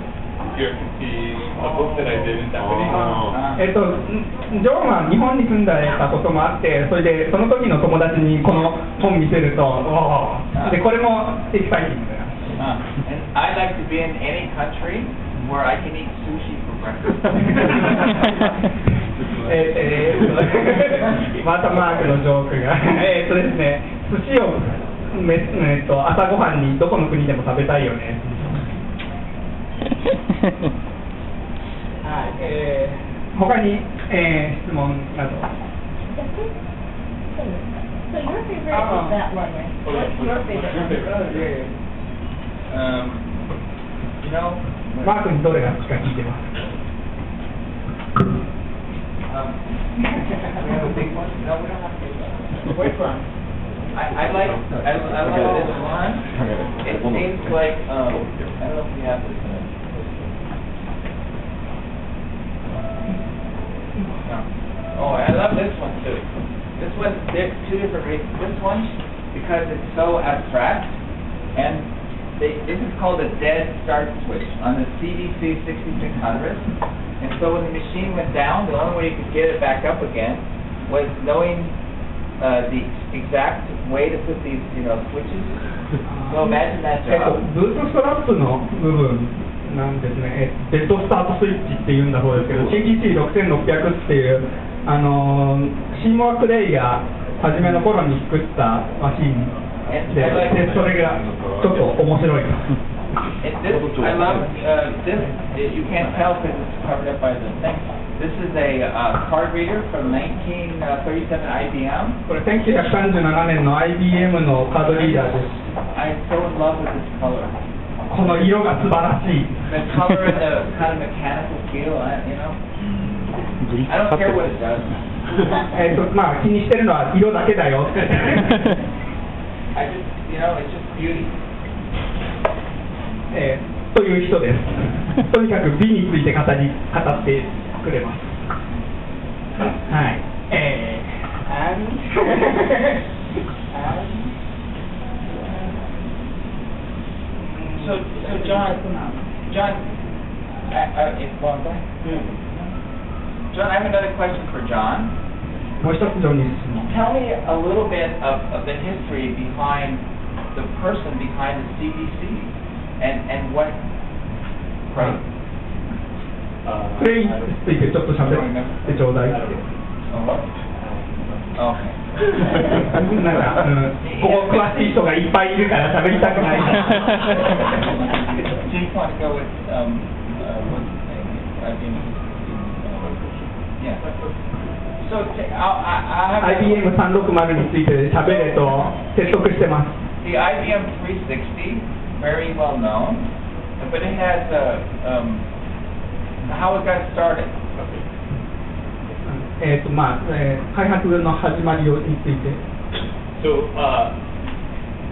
[SPEAKER 4] here
[SPEAKER 2] ジョーンは日本に住んだこともあって、それでその時の友達にこの本見せると、でこれもエキサイティングだよ。
[SPEAKER 3] Uh,
[SPEAKER 2] えっ、と、マークのジョークが、ですね、えっと、朝ごはんにどこの国でも食べたいよね。はい、えー、他に、えー、質問など。マークにどれが近いてます。
[SPEAKER 3] I, I like, I, I like this one. It seems like, um, I don't know if we have this in it. No. Oh, I love this one too. This one, there's two different reasons. This one, because it's so abstract, and they, this is called a dead start switch on the CDC 6600. And so when the machine went down, the only way you could get it back up again was knowing uh, the exact way to put these, you know, switches. So imagine that
[SPEAKER 2] えっと.ブートストラップの部分なんですね、えデッドスタートスイッチっていうんだそうですけど、CTC6600 っていう、あのーシーモア・クレイが初めの頃に作ったマシンで、でそれがちょっと面白い。
[SPEAKER 3] This, I love, uh, this, uh, you can't tell because it's covered up by the thing. This is a, uh, card reader from 1937 IBM.
[SPEAKER 2] これ1937年の IBM のカードリーダーです。
[SPEAKER 3] I'm so in love with this color.
[SPEAKER 2] この色が素晴らしい。
[SPEAKER 3] The color and the kind of mechanical feel, you know? I
[SPEAKER 7] プ
[SPEAKER 3] don't care what it does.
[SPEAKER 2] えっとまあ気にしてるのは色だけだよって。
[SPEAKER 3] I just, you know, it's just beauty.
[SPEAKER 2] えーという人です。とにかく美について語り語ってくれます。はい。えー、
[SPEAKER 3] So, so John, John, I, I, it's one thing. John, I have another question for John.
[SPEAKER 2] もう一つジョニー質問。
[SPEAKER 3] Tell me a little bit of, of the history behind the person behind the CDC and, and what, right?
[SPEAKER 2] プレイについてちょっとしゃべってちょうだいって。なんか、うん、ここ詳しい人がいっぱいいるからしゃべりたくない。
[SPEAKER 3] IBM
[SPEAKER 2] 360についてしゃべれと説得してます。
[SPEAKER 3] The IBM 360, very well known, but it has a how it got started.
[SPEAKER 2] えっ、とまあ、えー開発の始まりについて。
[SPEAKER 4] So, uh,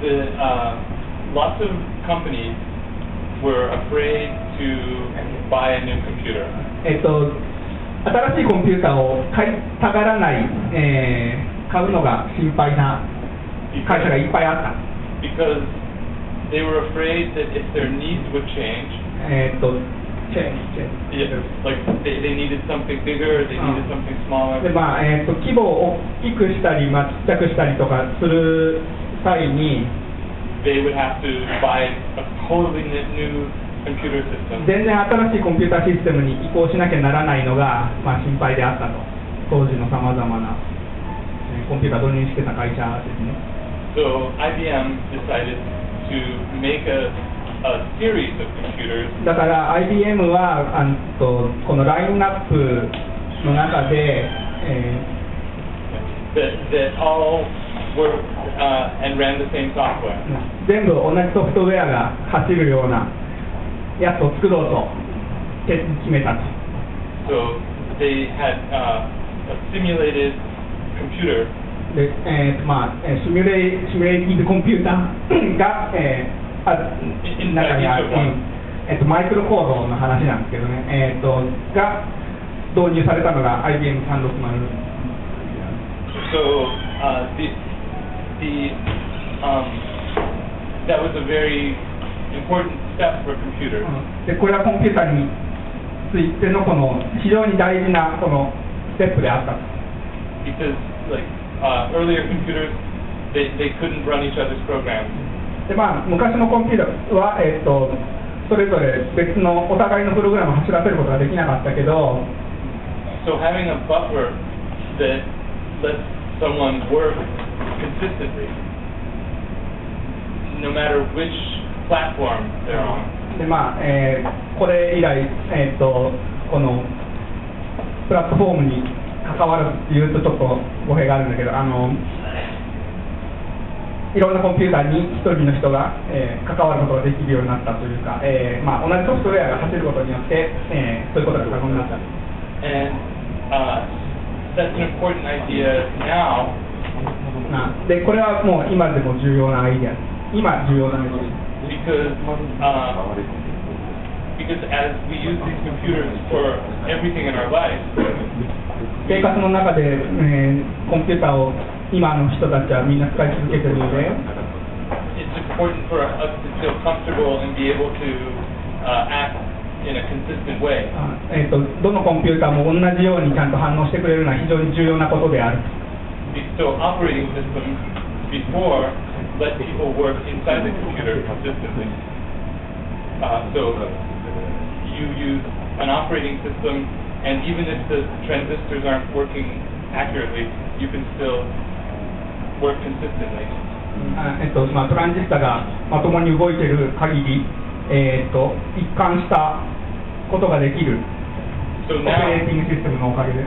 [SPEAKER 4] the, uh, lots of companies were afraid to buy a new computer
[SPEAKER 2] えっ、と新しいコンピューターを買いたがらない、えー買うのが心配な会社がいっぱいあった。
[SPEAKER 4] because they were afraid that if their needs would change,
[SPEAKER 2] えっ、と 規模を大きくしたり、小さくしたりとかする際に全然新しいコンピューターシステムに移行しなきゃならないのが、まあ、心配であったと。当時のさまざまな、コンピューター導入してた会社ですね。だから IBM はあのこのラインナップの中で、全部同じソフトウェアが走るようなやつを作ろうと決めたん。
[SPEAKER 4] So they had, uh, a
[SPEAKER 2] レ、シュで、え、ミレーティングコンピューターが、えー、あ中にある、うんえっとマイクロコードの話なんですけどね、えー、とが導入されたのが IBM360
[SPEAKER 4] So uh, the the um, that was a very important step for computers
[SPEAKER 2] でこれはコンピューターについてのこの非常に大事なこのステップであったと
[SPEAKER 4] because like uh, earlier computers they, they couldn't run each other's programs.
[SPEAKER 2] でまあ昔のコンピューターは、えー、とそれぞれ別のお互いのプログラムを走らせることができなかったけど
[SPEAKER 4] So having a buffer that lets someone work consistently, no matter which platform they're on.
[SPEAKER 2] でまあえーこれ以来、えー、とこのプラットフォームに関わるっていうとちょっと語弊があるんだけどあのいろんなコンピューターに一人の人が、えー関わることができるようになったというか、えーまあ、同じソフトウェアが走ることによって、えーそういうことが可能になった
[SPEAKER 4] And uh, that's an important idea now.
[SPEAKER 2] なでこれはもう今でも重要なアイデア。今重要なアイデ
[SPEAKER 4] because uh, because as we use these computers for everything in our lives,
[SPEAKER 2] ア生活の中で、えーコンピューターを
[SPEAKER 4] It's important for us to feel comfortable and be able to uh, act in a consistent way.
[SPEAKER 2] えっと、どのコンピューターも同じようにちゃんと反応してくれるのは非常に重要なことである。
[SPEAKER 4] So operating systems before let people work inside the computer consistently. Uh, so you use an operating system, and even if the transistors aren't working accurately, you can still
[SPEAKER 2] トランジスタがまともに動いている限り、え、っと一貫したことができる、オペレーティングシステムのおかげで
[SPEAKER 4] す。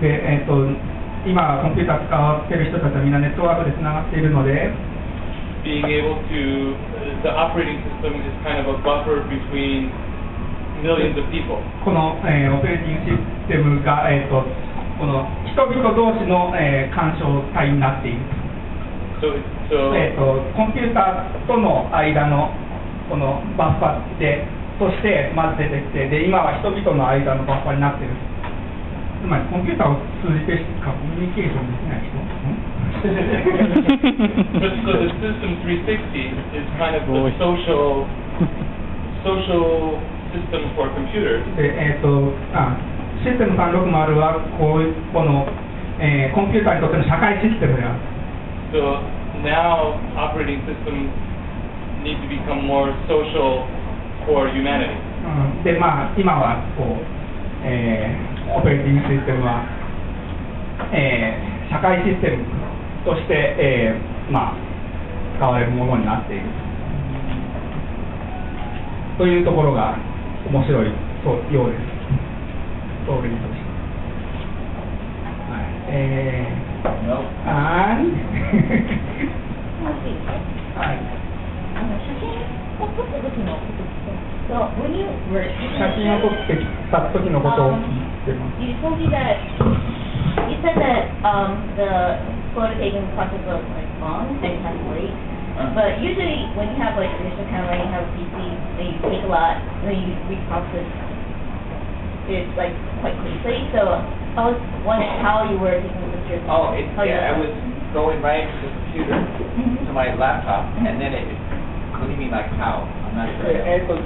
[SPEAKER 2] で、えっ、と今、コンピューター使ってる人たちはみんなネットワークでつながっているので、この、えー、オペレーティングシステムが、えーっとこの人々同士の、えー干渉体になっている、
[SPEAKER 4] So, so
[SPEAKER 2] えとコンピューターとの間のこのバッファでとしてまず出てきてで今は人々の間のバッファになっている。つまりコンピューターを通じてしかコミュニケーションできない人。ん
[SPEAKER 4] so, so the system 360 is kind of the social, social system for computers.
[SPEAKER 2] でえー、とあシステム360はこうこの、えーコンピューターにとっての社会システムである
[SPEAKER 4] So now operating systems need to become more social for humanity.
[SPEAKER 2] うん。でまあ今はこう、えーオペレーティングシステムは、えー社会システムとして、えーまあ使われるものになっている。というところが面白いそうようです pobrecitos. Eh,
[SPEAKER 3] no.
[SPEAKER 6] And, so when you were
[SPEAKER 2] 写真を撮ってきた時のことを聞いてます。
[SPEAKER 6] You told me that you said that um, the photo taking process was like long and kind of
[SPEAKER 3] late.
[SPEAKER 6] But usually when you have like traditional camera, you have a PC, then you take a lot, and then you reprocess. It like quite quickly. So I was wondering how you were taking pictures.
[SPEAKER 3] Oh, it,
[SPEAKER 6] how you
[SPEAKER 3] yeah, I was going right to the computer,
[SPEAKER 6] Mhm.
[SPEAKER 3] to my laptop, and then it, what do you mean like how? I'm not sure.
[SPEAKER 2] えーと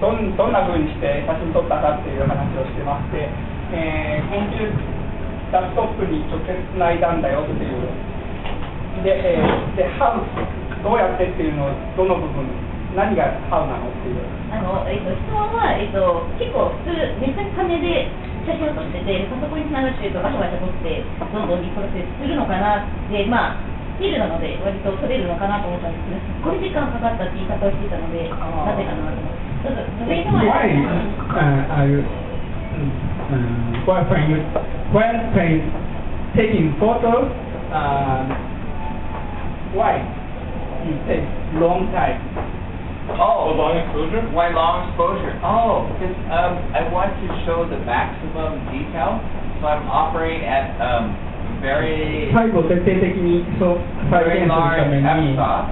[SPEAKER 2] どんどんな風にして写真撮ったかっていう話をしてまして、えーコンピュータートップに直接つないだんだよっていうで,、えーで How どうやってっていうのをどの部分何が How なのっていう
[SPEAKER 6] あの、えっと、質問は、えっと、結構普通、めっちゃ金で写真を撮ってて、パソコンにつながってるとガシャガシャ撮って、どんどんリプロセスするのかなで、まあ、フィルなので、割と撮れるのかなと思ったんですけど、すっごい時間かかったって言い方をしてたので、なぜかなと思って。So the- the reason why I
[SPEAKER 2] Why uh, are you um, why when you when when taking photos um, why you take long time
[SPEAKER 4] Oh,
[SPEAKER 3] Oh,
[SPEAKER 4] long exposure?
[SPEAKER 3] why long exposure? Oh, because um, I want to show the maximum detail, so I'm operating at um, very
[SPEAKER 2] 最後徹底的にそう再
[SPEAKER 3] very
[SPEAKER 2] 現する
[SPEAKER 3] large
[SPEAKER 2] ために
[SPEAKER 3] f-stop,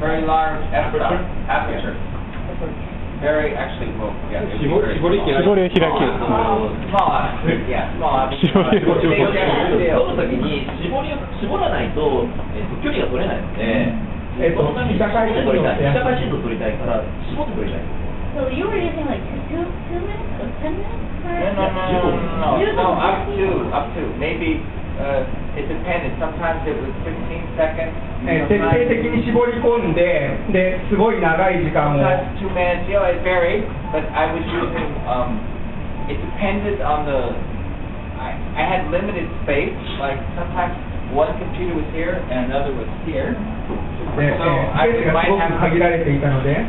[SPEAKER 3] very large f-stop, aperture. Very, actually, well, yeah. it'd be
[SPEAKER 1] 絞
[SPEAKER 3] very
[SPEAKER 1] 絞り器
[SPEAKER 3] small.
[SPEAKER 7] 絞りを開く
[SPEAKER 3] Small aperture, yeah, small aperture.
[SPEAKER 7] 絞りを
[SPEAKER 3] Big
[SPEAKER 8] 撮
[SPEAKER 3] deal.
[SPEAKER 8] るときに絞りを絞らないと、えっと距離が取れないので、
[SPEAKER 2] えっと
[SPEAKER 8] そのために
[SPEAKER 2] 社会
[SPEAKER 8] 絞って撮りたい、
[SPEAKER 2] 振動って
[SPEAKER 8] 社会振動取りたいから絞って撮りたい。
[SPEAKER 6] So you were using like two, two, two minutes or ten minutes for
[SPEAKER 3] No, no, no, no, no,
[SPEAKER 6] You
[SPEAKER 3] no,
[SPEAKER 6] don't
[SPEAKER 3] up
[SPEAKER 6] think-
[SPEAKER 3] to, up to, maybe, uh, it depended, sometimes it was fifteen seconds.
[SPEAKER 2] えー徹底
[SPEAKER 3] sometimes-
[SPEAKER 2] 的に絞り込んでですごい長い時間を
[SPEAKER 3] Sometimes two minutes, you know, it varied, but I was using, um, it depended on the, I, I had limited space, like sometimes one computer was here and another was here. So I
[SPEAKER 2] might have- 가기를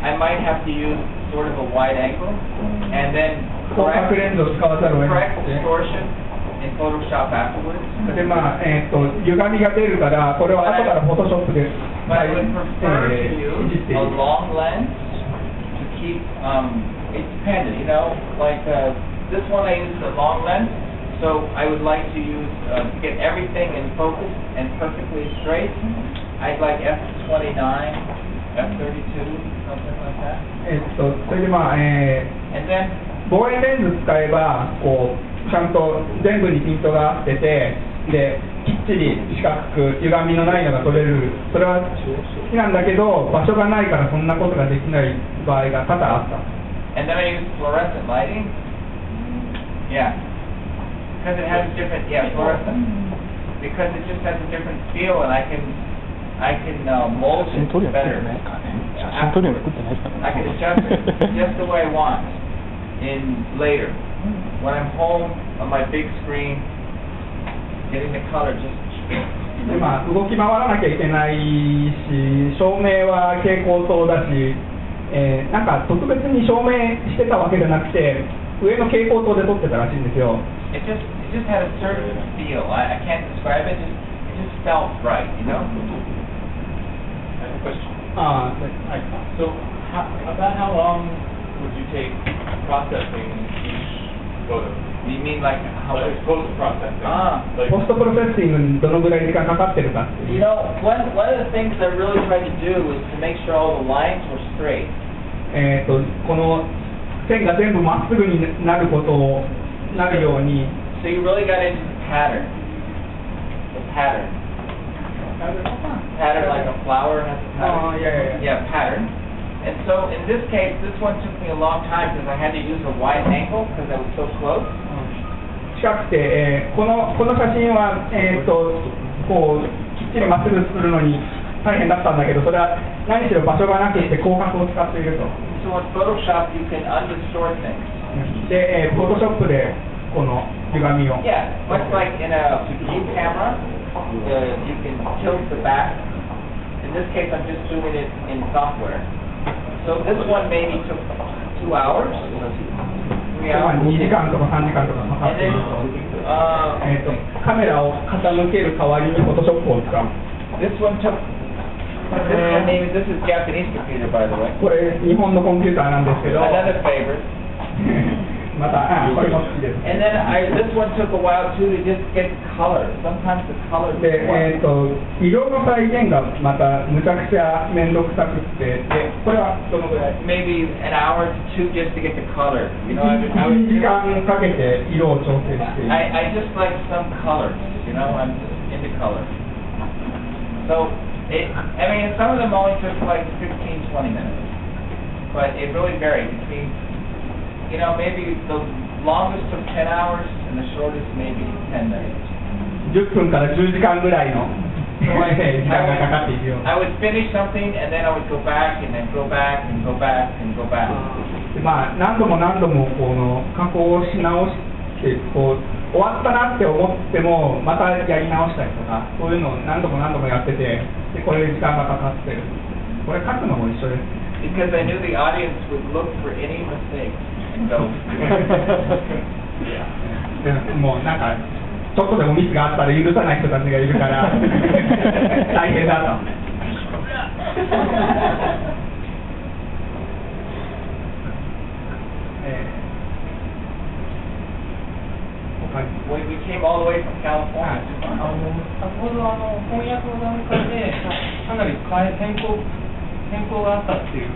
[SPEAKER 3] I might have to use sort of a wide angle and then correct, correct distortion in Photoshop afterwards. But I would prefer to use a long lens to keep, um, it depended, you know, like, uh, this one I used a long lens, so I would like to use, uh, to get everything in focus and perfectly straight. I'd like F twenty-nine, F thirty-two, something like that.
[SPEAKER 2] えー、とそれでまあ、え
[SPEAKER 3] And then,
[SPEAKER 2] ー望遠レンズ使えばこうちゃんと全部にピントが合っててできっちり四角く歪みのないのが撮れるそれは好きなんだけど場所がないからそんなことができない場合が多々あった
[SPEAKER 3] and then I used fluorescent lighting, Yeah. Because it has a different, yeah, fluorescent. Because it just has a different feel and I can, I can uh, mold
[SPEAKER 7] 写
[SPEAKER 3] it better. I can adjust it just the way I want in later. When I'm home on my big screen, getting the color just,
[SPEAKER 2] でまあ、動き回らなきゃいけないし、照明は蛍光灯だし、えーなんか特別に照明してたわけじゃなくて、上の蛍光灯で撮ってたらしいんですよ。
[SPEAKER 3] it just, it just had a certain feel. I, I can't describe it, just, it just felt right, you know?
[SPEAKER 4] I have a question.
[SPEAKER 2] あーはい、
[SPEAKER 4] So, how, about how long would you take processing each photo?
[SPEAKER 3] You mean like how
[SPEAKER 4] Like post processing?
[SPEAKER 3] Ah.
[SPEAKER 4] Like,
[SPEAKER 2] ポストプロセッシングにどのぐらい時間かかってるかってい
[SPEAKER 3] You
[SPEAKER 2] う。
[SPEAKER 3] know, one, one of the things I really tried to do was to make sure all the lines were straight.
[SPEAKER 2] えー、とこの線が全部まっすぐになることを なるように、
[SPEAKER 3] So you really got into the pattern. The pattern. Pattern like a flower has a
[SPEAKER 2] Oh,
[SPEAKER 3] pattern.
[SPEAKER 2] yeah, yeah,
[SPEAKER 3] Yeah, pattern. And so in this case, this one took me a long time because I had to use a wide angle because I was so close.
[SPEAKER 2] 近くて、えーこのこの写真は、えー、とこうきっちりまっすぐ作るのに大変だったんだけど、それは何しろ場所がなくて広角を使っていると。
[SPEAKER 3] So in Photoshop, you can undistort things.
[SPEAKER 2] で、えー、フォトショップでこの歪みを。
[SPEAKER 3] Yeah, much like in a view camera, uh, you can tilt the back. In this case, I'm just doing it in software. So this one maybe took two hours, three
[SPEAKER 2] まあ
[SPEAKER 3] hours.
[SPEAKER 2] 2時間とか3時間とかかか
[SPEAKER 3] And
[SPEAKER 2] ってい
[SPEAKER 3] then,
[SPEAKER 2] ると。
[SPEAKER 3] uh,
[SPEAKER 2] えー、とカメラを傾ける代わりにフォトショップを使う。
[SPEAKER 3] this one took, this one maybe, this is Japanese computer, by the way.
[SPEAKER 2] これ日本のコンピューターなんですけど、
[SPEAKER 3] Another favorite.
[SPEAKER 2] また、あこれも好きです。
[SPEAKER 3] And then I, this one took a while too to just get color. Sometimes the color
[SPEAKER 2] で、えー、と色の再現がまたむちゃくちゃ面倒くさくって、でこれはどのぐらい
[SPEAKER 3] maybe an hour to two just to get the color. You know, I, I
[SPEAKER 2] 1時
[SPEAKER 3] was,
[SPEAKER 2] 間かけて色を調整している。
[SPEAKER 3] I, I just like some colors, you know, I'm just into color. So, it, I mean, some of them only took like 15, 20 minutes. But it really varied between, You know, maybe the longest took 10 hours and the shortest maybe 10 minutes.
[SPEAKER 2] 10分から10時間ぐらいの
[SPEAKER 3] So I,
[SPEAKER 2] 時間がかかっているよう
[SPEAKER 3] I would finish something and then I would go back and then go back and go back and go back.
[SPEAKER 2] でまあ、何度も何度もこの加工し直してこう終わったなって思ってもまたやり直したりとかそういうのを何度も何度もやっててでこれで時間がかかってるこれ書くのも一緒です
[SPEAKER 3] Because I knew the audience would look for any mistakes
[SPEAKER 2] もうなんかちょっとでもミスがあったら許さない人たちがいるから 大変だと。えー他に
[SPEAKER 3] When we came all the way from California.
[SPEAKER 5] あの先ほどあの翻訳の段階でかなり変え変更変更があったっていう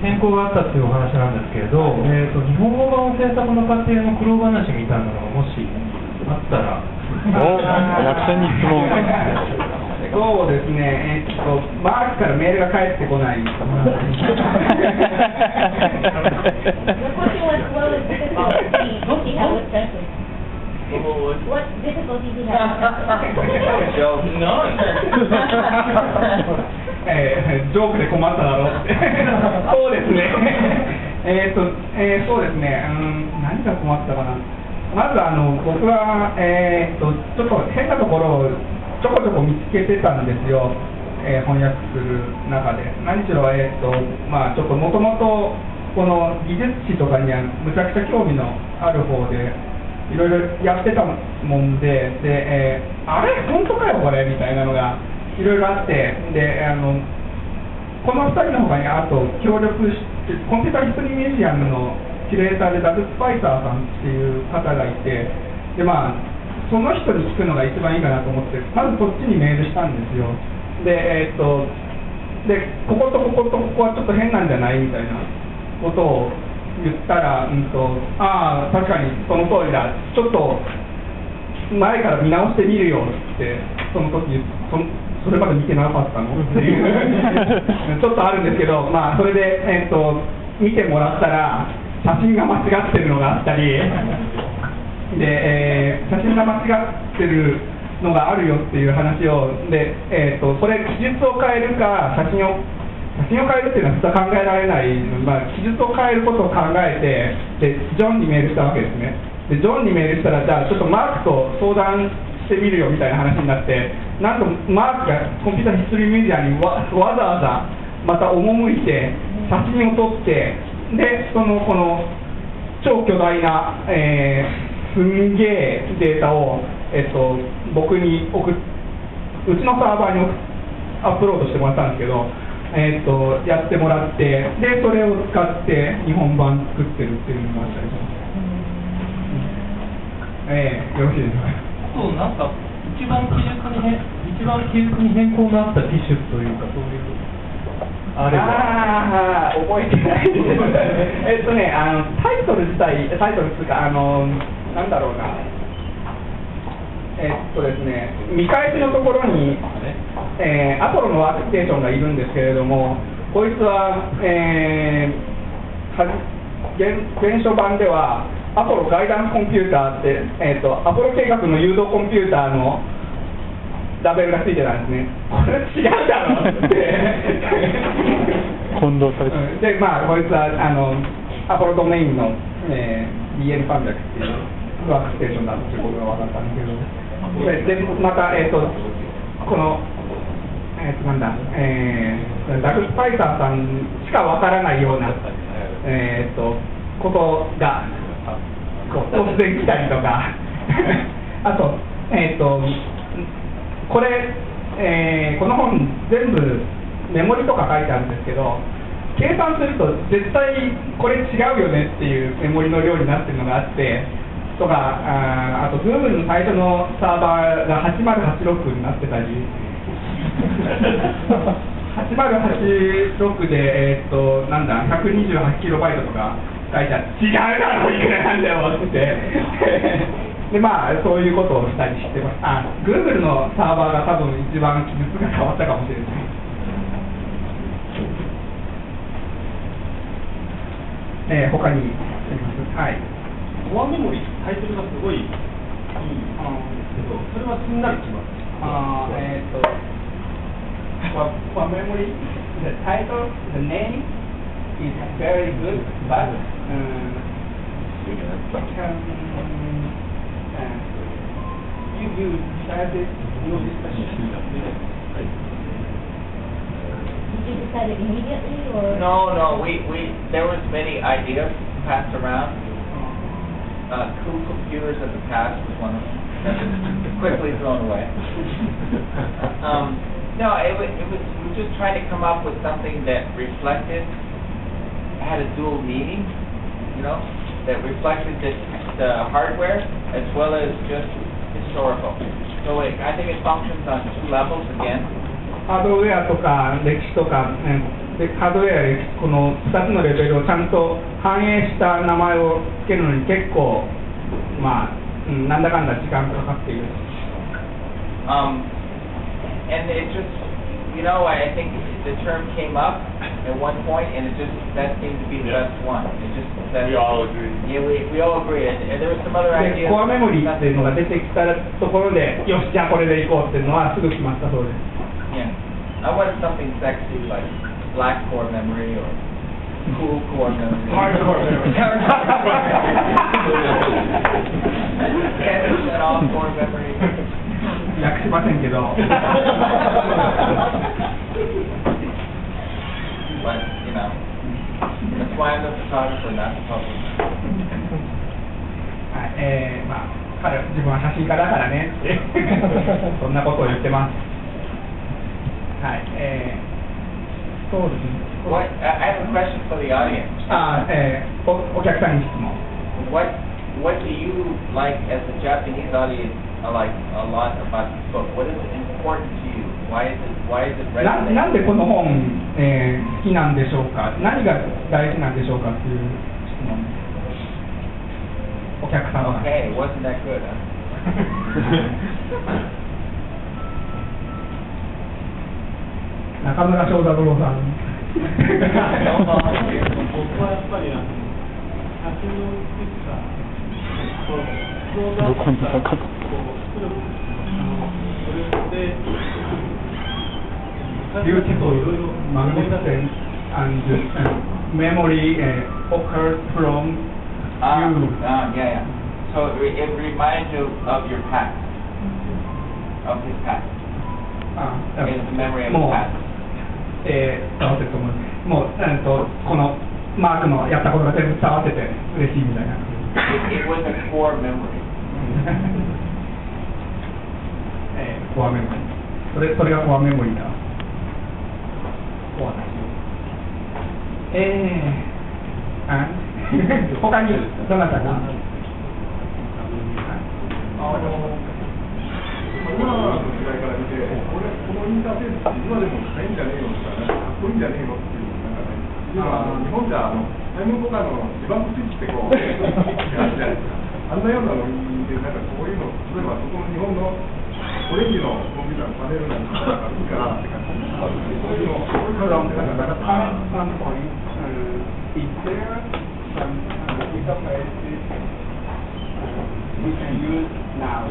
[SPEAKER 5] 変更があったっていうお話なんですけれど、えー、と日本語版制作の過程の苦労話みたいなのがもしあったら
[SPEAKER 7] お役者に質問。
[SPEAKER 2] そうですね、えっと、マークからメールが返ってこない。
[SPEAKER 6] What difficulty he had with translation? What difficulty he had with
[SPEAKER 3] Joe.
[SPEAKER 4] None.
[SPEAKER 2] えージョークで困っただろうって。そうですね。えっと、えーそうですね、うん、何が困ったかな。まずあの、僕は、えーっと、ちょっと変なところをちょこちょこ見つけてたんですよ。えー翻訳する中で。何しろ、えーっと、まあちょっともともと、この技術史とかにはむちゃくちゃ興味のある方で、いろいろやってたもんで、で、えーあれ？本当かよこれ？みたいなのがいろいろあって、で、あの、この2人の他にあと協力して、コンピューターヒストリーミュージアムのキュレーターでダグ・スパイサーさんっていう方がいて、で、まあ、その人に聞くのが一番いいかなと思って、まずこっちにメールしたんですよ。で、えーっと、で、こことこことここはちょっと変なんじゃない？みたいなことを言ったら、うんと、ああ、確かにその通りだ、ちょっと前から見直してみるよって、その時そそれまで見てなかったの。っていう、ちょっとあるんですけど、まあ、それで、えーっと、見てもらったら、写真が間違ってるのがあったり。で、えー写真が間違ってるのがあるよっていう話を。で、えー、とこれ記述を変えるか写真を写真を変えるっていうのは普通は考えられない、まあ、記述を変えることを考えてでジョンにメールしたわけですね。でジョンにメールしたらじゃあちょっとマークと相談してみるよみたいな話になってなんとマークがコンピューターヒストリーメディアにわわざわざまた赴いて写真を撮ってでそのこの超巨大な、えーすんげえデータを、えっと、僕に送っうちのサーバーにアップロードしてもらったんですけど、えっと、やってもらってでそれを使って日本版作ってるっていうのがあったりします、ええよろしいですか？
[SPEAKER 5] あとなんか一番記述に変一番記述に変更のあった機種というかそういうあれは。
[SPEAKER 2] ああー覚えてないです。えっとねあのタイトル自体タイトルっていうかあのなんだろうなえっとですね見返しのところに、えーアポロのワークステーションがいるんですけれどもこいつは、えーは原原初版ではアポロガイダンスコンピューターって、えっとアポロ計画の誘導コンピューターのラベルがついてたんですね。これ違うだろって。
[SPEAKER 7] 混同されて
[SPEAKER 2] で、まあ、こいつは、あの、アポロドメインの、えー、DN300 っていうワークステーションだっていうことが分かったんですけど、で、また、えっ、と、この、えっ、と、なんだ、えー、ダグ・スパイサーさんしか分からないような、えっ、と、ことが、突然来たりとか、あと、えっ、と、これ、えーこの本全部メモリとか書いてあるんですけど計算すると絶対これ違うよねっていうメモリの量になってるのがあってとかああと Google の最初のサーバーが8086になってたり。8086で、えーっとなんだ128キロバイトとか書いてあって違うだろいくらなんだよって でまあそういうことをしたりしてます。あ Google のサーバーが多分一番記述が変わったかもしれない。えー、他にあります？はい。
[SPEAKER 5] コアメモリタイトルがすごいいいんですけどそれはすんなりきます
[SPEAKER 2] あーえーっと for, for memory the title the name is very good but um, can uh, you you decided your discussion
[SPEAKER 6] Did you decide it immediately or?
[SPEAKER 3] No, no, we, we, there was many ideas passed around. Uh, cool computers of the past was one of them, quickly thrown away. Um, no, it was, it was, we were just trying to come up with something that reflected, had a dual meaning, you know, that reflected the, the hardware as well as just historical. So it, I think it functions on two levels again.
[SPEAKER 2] ハードウェアとか歴史とか、ね、でハードウェア歴史この2つのレベルをちゃんと反映した名前を付けるのに結構まあ、うん、なんだかんだ時間かかっている
[SPEAKER 3] Um, and it just, you know, I think the term came up at one point, and it just, that seemed to be the best one. It just, that.
[SPEAKER 4] We all agree.
[SPEAKER 3] Yeah, we, we all agree, and, and there were some other
[SPEAKER 2] で
[SPEAKER 3] ideas.
[SPEAKER 2] コアメモリーっていうのが出てきたところでよしじゃあこれでいこうっていうのはすぐ決まったそうです
[SPEAKER 3] Yeah. I wanted something sexy like black core memory or cool core memory.
[SPEAKER 2] Hardcore memory.
[SPEAKER 3] Canvas and all core memory.
[SPEAKER 2] 訳しませんけど
[SPEAKER 3] But, you know, that's why I'm the photographer, not the publisher.
[SPEAKER 2] はいえーまあ、彼は自分は写真家だからねってそんなことを言ってます。 はい、えー、そうですね。
[SPEAKER 3] What, I I have a question for the audience.
[SPEAKER 2] あー、えー、おお客さんに質問。
[SPEAKER 3] What what do you like as a Japanese audience uh, like a lot about this book? What is important to you? Why is it why is it
[SPEAKER 2] な
[SPEAKER 3] resonate?
[SPEAKER 2] なんでこの本、えー好きなんでしょうか何が大事なんでしょうかっていう質問お客様が。
[SPEAKER 3] Okay, it wasn't that good, huh?
[SPEAKER 2] 中村翔太郎さん。
[SPEAKER 5] 僕はやっぱりあの
[SPEAKER 7] どこにいたかと。
[SPEAKER 5] それで
[SPEAKER 2] beautiful magnificent and uh, memory uh, occurs from
[SPEAKER 3] Ah,
[SPEAKER 2] you.
[SPEAKER 3] ah, yeah, yeah. So it, re- it reminds you of your past, of his past.
[SPEAKER 2] あ
[SPEAKER 3] It's the memory of his
[SPEAKER 2] もう
[SPEAKER 3] past.
[SPEAKER 2] えー、伝わってると思います。もう、えー、とこのマークのやったことが全部伝わってて嬉しいみたいな。
[SPEAKER 3] It, it was a core memory.
[SPEAKER 2] えー、コアメモリー。それそれがコアメモリーだ。コアだえー、あ他にどなたか
[SPEAKER 9] あの今の時代から見て、これこのインターフェースって今でも高いんじゃねえのとか、なんかかっこいいんじゃねえのっていう、なんかね、今あの日本じゃあのタイムボカの自爆スイッチってこう、あるじゃないですか。あんなようなノリで、なんかこういうの、例えばそこの日本のオレンジのコンピューターのパネルなんかなんかいいかなって感じ。そういうの、こういうの、なんか、
[SPEAKER 2] some, some point, uh, is there some uh, interface uh, we can use now?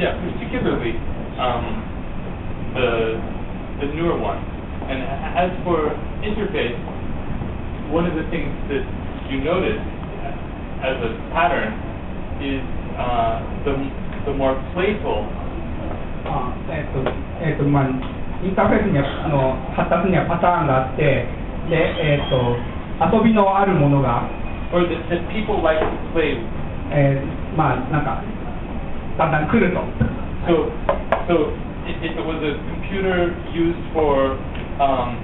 [SPEAKER 4] Yeah, particularly um, the the newer one. And a- as for interface, one of the things that you notice as a pattern is uh, the the more playful
[SPEAKER 2] あえっ、と、えっ、と、まあ、インターフェースにはあの発達にはパターンがあって、で、えっ、と、遊びのあるものが、
[SPEAKER 4] or that, that people like to play.
[SPEAKER 2] えーまあ、なんか、 だんだん来ると。
[SPEAKER 4] So so if, if it was a computer used for um,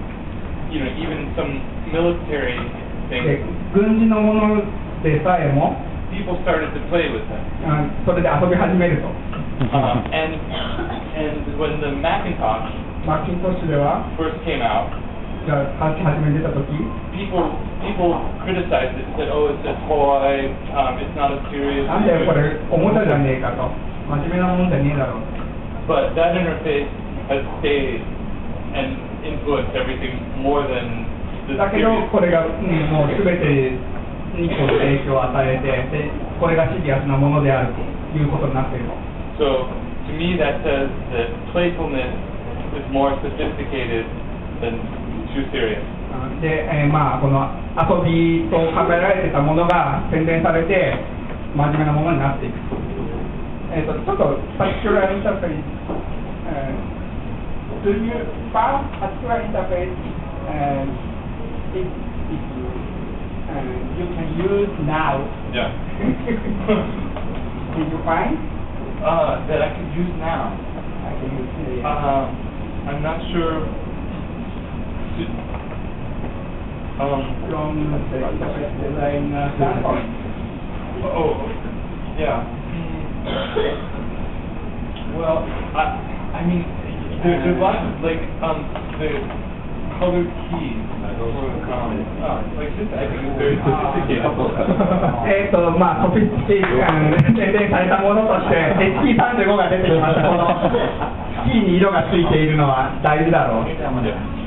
[SPEAKER 4] you know even some military
[SPEAKER 2] で
[SPEAKER 4] things,
[SPEAKER 2] 軍事のものでさえも、
[SPEAKER 4] people started to play with them.
[SPEAKER 2] あそれで遊び始めると。
[SPEAKER 4] Uh, and and when the Macintosh
[SPEAKER 2] マッキントッシュでは、
[SPEAKER 4] first came out, people people criticized it and said, "Oh, it's a toy. Um, it's not a serious."
[SPEAKER 2] なんだよ、これ、おもちゃじゃねえかと。真面目なもんじゃねえだろう。
[SPEAKER 4] But that interface has stayed and influenced everything more than the
[SPEAKER 2] だけど
[SPEAKER 4] serious.
[SPEAKER 2] これが、うん、もうすべてにこう影響を与えてでこれがシリアスなものであるということになっている
[SPEAKER 4] So to me, that says that playfulness is more sophisticated than too serious.
[SPEAKER 2] うんで、えーまあこの遊びと考えられてたものが洗練されて真面目なものになっていくえっ、とちょっとパティキュラーインターフェース、えー Do you found particular interface and it, it, uh, you can use now
[SPEAKER 4] Yeah.
[SPEAKER 2] Did you find?
[SPEAKER 4] Uh, that I could use now.
[SPEAKER 2] I can use, uh,
[SPEAKER 4] Uh, I'm not sure. Um,
[SPEAKER 2] from the interface design uh, standpoint.
[SPEAKER 4] oh, yeah. Well, I, I mean, there, there's lots of, like, um, the colored keys. Um, uh, like this, I think is very sophisticated.
[SPEAKER 2] えっと、まあ、 sophisticate 洗練されたものとして、ST35 が出てきました。このキーに色がついているのは大事だろう。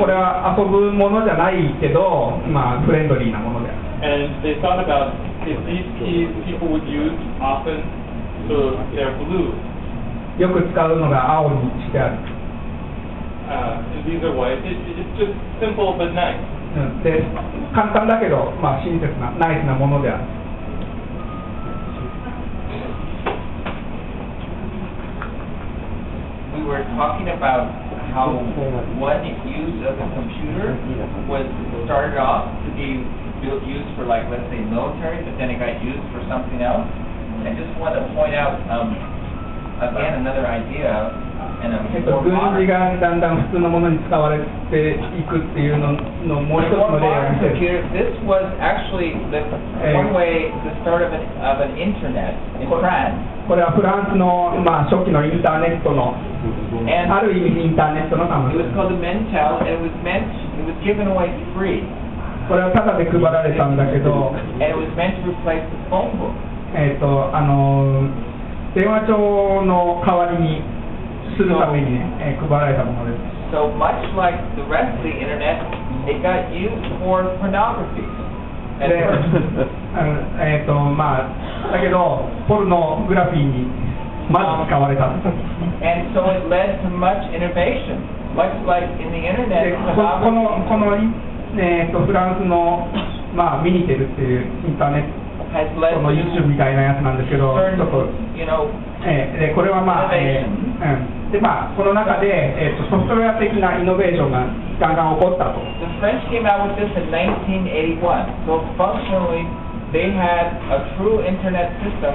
[SPEAKER 2] これは遊ぶものじゃないけど、フレンドリーなものである。よく使うのが青にしてある。簡単だけど、まあ、親切な、ナイスなものである。
[SPEAKER 3] were talking about how one use of a computer was started off to be built, used for like, let's say military, but then it got used for something else. I just want to point out, um, again, another idea, and a
[SPEAKER 2] えっと、
[SPEAKER 3] more
[SPEAKER 2] 軍事
[SPEAKER 3] modern.
[SPEAKER 2] がだんだん普通のものに使われていくっていうののもう一つ
[SPEAKER 3] More
[SPEAKER 2] の例が
[SPEAKER 3] modern
[SPEAKER 2] 見せる。
[SPEAKER 3] computer, this was actually the, one way, the start of an, of an internet in France.
[SPEAKER 2] これはフランスの、まあ、初期のインターネットの、
[SPEAKER 3] And
[SPEAKER 2] ある意味インターネットの
[SPEAKER 3] it
[SPEAKER 2] 端
[SPEAKER 3] was
[SPEAKER 2] 末
[SPEAKER 3] called the Mentel, and it was meant, it was given away free.
[SPEAKER 2] これはタダで配られたんだけど、
[SPEAKER 3] And it was meant to replace the phone book.
[SPEAKER 2] えっ、と、あの、電話帳の代わりに するために、えー配られたものです。
[SPEAKER 3] So much like the rest of the internet, it got used for pornography.
[SPEAKER 2] で
[SPEAKER 3] And
[SPEAKER 2] あのえっ、とまあだけどポルノグラフィーに まず使われた
[SPEAKER 3] ん
[SPEAKER 2] で。この,この、えー、とフランスの、まあ、ミニテルっていうインターネットの YouTube みたいなやつなんですけど、ちょっとえー、これはまあ、えーうんでまあ、この中で、えー、とソフトウェア的なイノベーションがだんだん起こったと。
[SPEAKER 3] They had a true internet system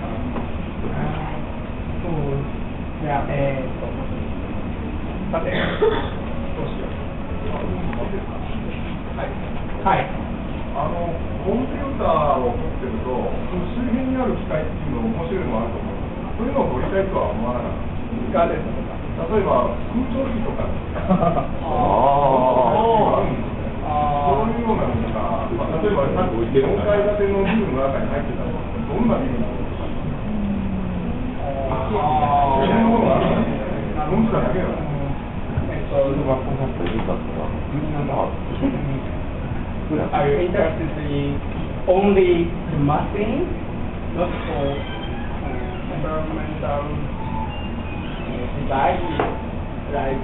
[SPEAKER 2] いや、えーと、さて、どうしよう。はい。はい。
[SPEAKER 9] あのコンピューターを持ってると、その周辺にある機械っていうの面白いのもあると思うんですそういうのを撮りたいとは思わなかった。
[SPEAKER 2] いかがですか
[SPEAKER 9] 例えば空調機とか、
[SPEAKER 2] あ
[SPEAKER 9] あそういうようなのが、まあ、例えばさっき4階建てのビルの中に入ってたら、どんなビルなの
[SPEAKER 2] Are you interested in only the machine, not for uh, environmental uh, devices like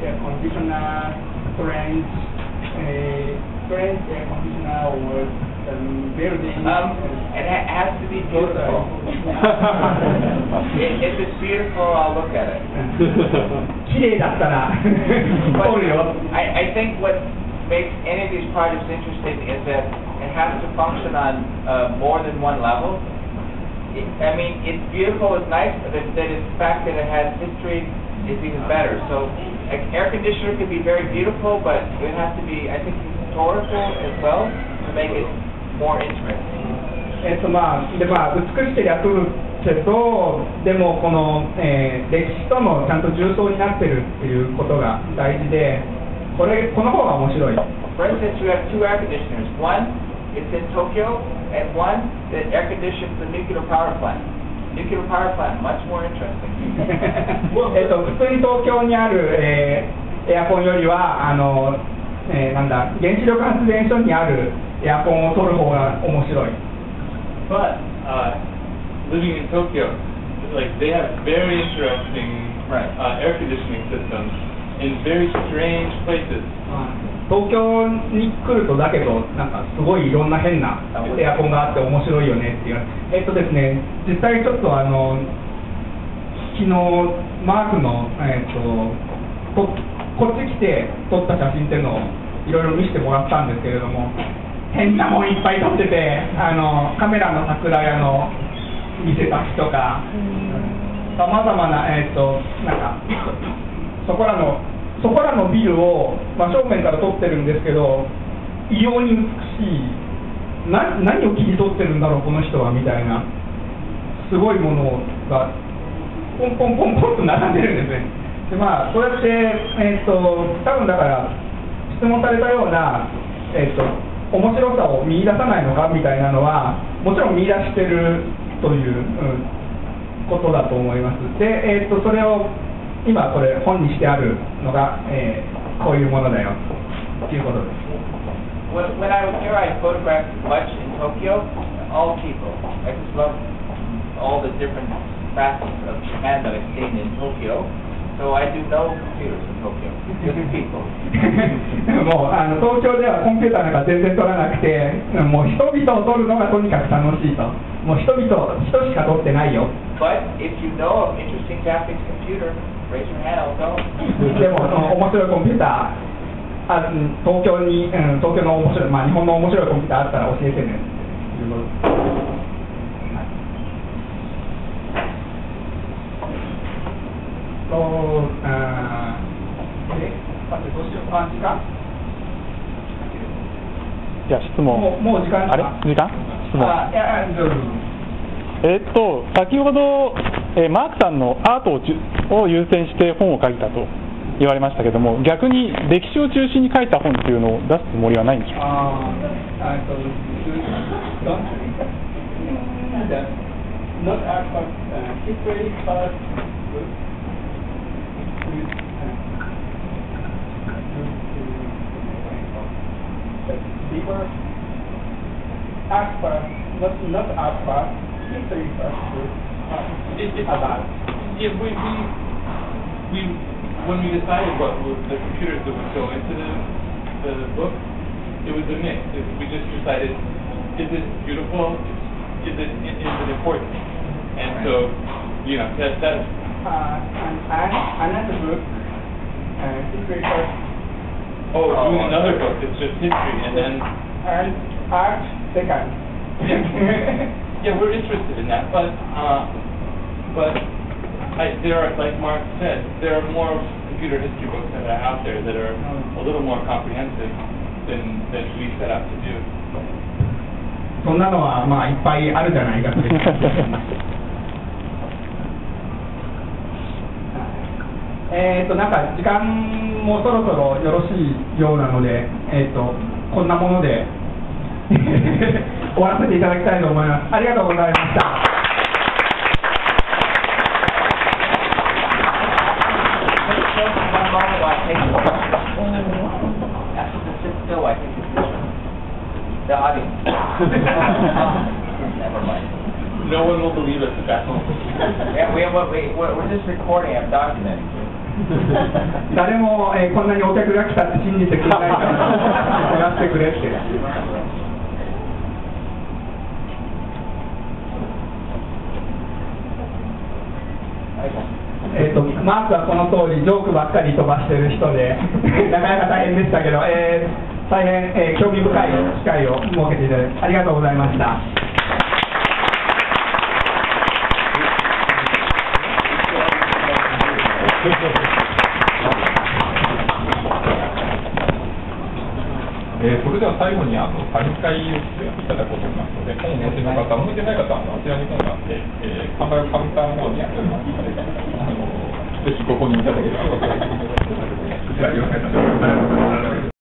[SPEAKER 2] air conditioner, strange, uh, air conditioner or um, building?
[SPEAKER 3] Um, it ha- has to be beautiful. If if it's beautiful, I'll look at it.
[SPEAKER 2] 綺麗だったら
[SPEAKER 3] But
[SPEAKER 2] おるよ。
[SPEAKER 3] I, I think what makes any of these projects interesting is that it has to function on uh, more than one level. It, I mean, it's beautiful, it's nice, but that that the fact that it has history is even better. So, an air conditioner could be very beautiful, but it has to be, I think, historical as well to make it more
[SPEAKER 2] えっとまあでまあ、美しく略すけど、でもこの、えー、歴史ともちゃんと重層になってるっていうことが大事で、こ,れこの方が面白い。えっと普通に東京にある、えー、エアコンよりは、あのえーなんだ原子力発電所にあるエアコンを取る方が面白い。
[SPEAKER 4] But uh, living in Tokyo, like they have very interesting uh, air conditioning systems in very strange places.
[SPEAKER 2] 東京に来るとだけどなんかすごいいろんな変なエアコンがあって面白いよねっていうえっとですね実際ちょっとあの昨日マークのえっとここっち来て撮った写真っていうのをいろいろ見せてもらったんですけれども変なもんいっぱい撮っててあのカメラの桜屋の店先とかさまざまなえっとなんかそこらのそこらのビルを真正面から撮ってるんですけど異様に美しいな何を切り取ってるんだろうこの人はみたいなすごいものがポンポンポンポンと並んでるんですねでまあそうやってえっ、ー、と多分だから質問されたようなえっ、ー、と面白さを見出さないのかみたいなのはもちろん見出してるという、うん、ことだと思いますでえっ、とそれを今これ本にしてあるのが、えー、こういうものだよっていうことです。
[SPEAKER 3] When So I do no computers in Tokyo, just people.
[SPEAKER 2] もうあの東京ではコンピューターなんか全然撮らなくてもう人々を撮るのがとにかく楽しいと。もう人々人しか撮ってないよ。
[SPEAKER 3] But if you know of interesting Japanese computer, raise your hand, I'll go.
[SPEAKER 2] でも面白いコンピューターあうん東京に、うん、東京の面白い、まあ、日本の面白いコンピューターあったら教えてねということはいそうあーさてどうしようあ時間？
[SPEAKER 7] いや、質問。
[SPEAKER 2] もうもう時間
[SPEAKER 7] あれ？時間？質問。
[SPEAKER 2] あいやどうぞ。
[SPEAKER 7] えっと、先ほど、えーマークさんのアートをを優先して本を書いたと言われましたけども、逆に歴史を中心に書いた本っていうのを出すつもりはないんでしょうか
[SPEAKER 2] あ uh, history uh, first, not not art first, history first uh,
[SPEAKER 4] It- it-
[SPEAKER 2] about.
[SPEAKER 4] Yeah, we, we, we, when we decided what were the computers that would go into the, the book, it was a mix. It- We just decided, is it beautiful? Is it, is it important? And so, you know, that, that's,
[SPEAKER 2] and, and another book, uh, history first,
[SPEAKER 4] oh, doing another book, it's just history, and then,
[SPEAKER 2] and art second.
[SPEAKER 4] yeah, we're interested in that, but, uh, but I, there are, like Mark said, there are more computer history books that are out there that are a little more comprehensive than, than we set out to do.
[SPEAKER 2] そんなのはまあいっぱいあるじゃないかという えっとなんか時間もそろそろよろしいようなので、えっ、とこんなもので終わらせていただきたいと思います。ありがとうございました。
[SPEAKER 4] No one will believe us at that moment.
[SPEAKER 3] Yeah, we, we, we're, we're just recording, I'm documenting.
[SPEAKER 2] 誰も、えーこんなにお客が来たって信じてくれないから、やってくれって。えー、とマークはこの通りジョークばっかり飛ばしてる人で なかなか大変でしたけど、えー大変、えー興味深い機会を設けていただきありがとうございました。
[SPEAKER 1] えーそれでは最後にあのサイン会をしていただこうと思いますので、本をお持ちの方、お持ちない方はあのあちらに本があって、えー、販売カウンターの方にあるので、あのぜひご購入いただければ。と思います。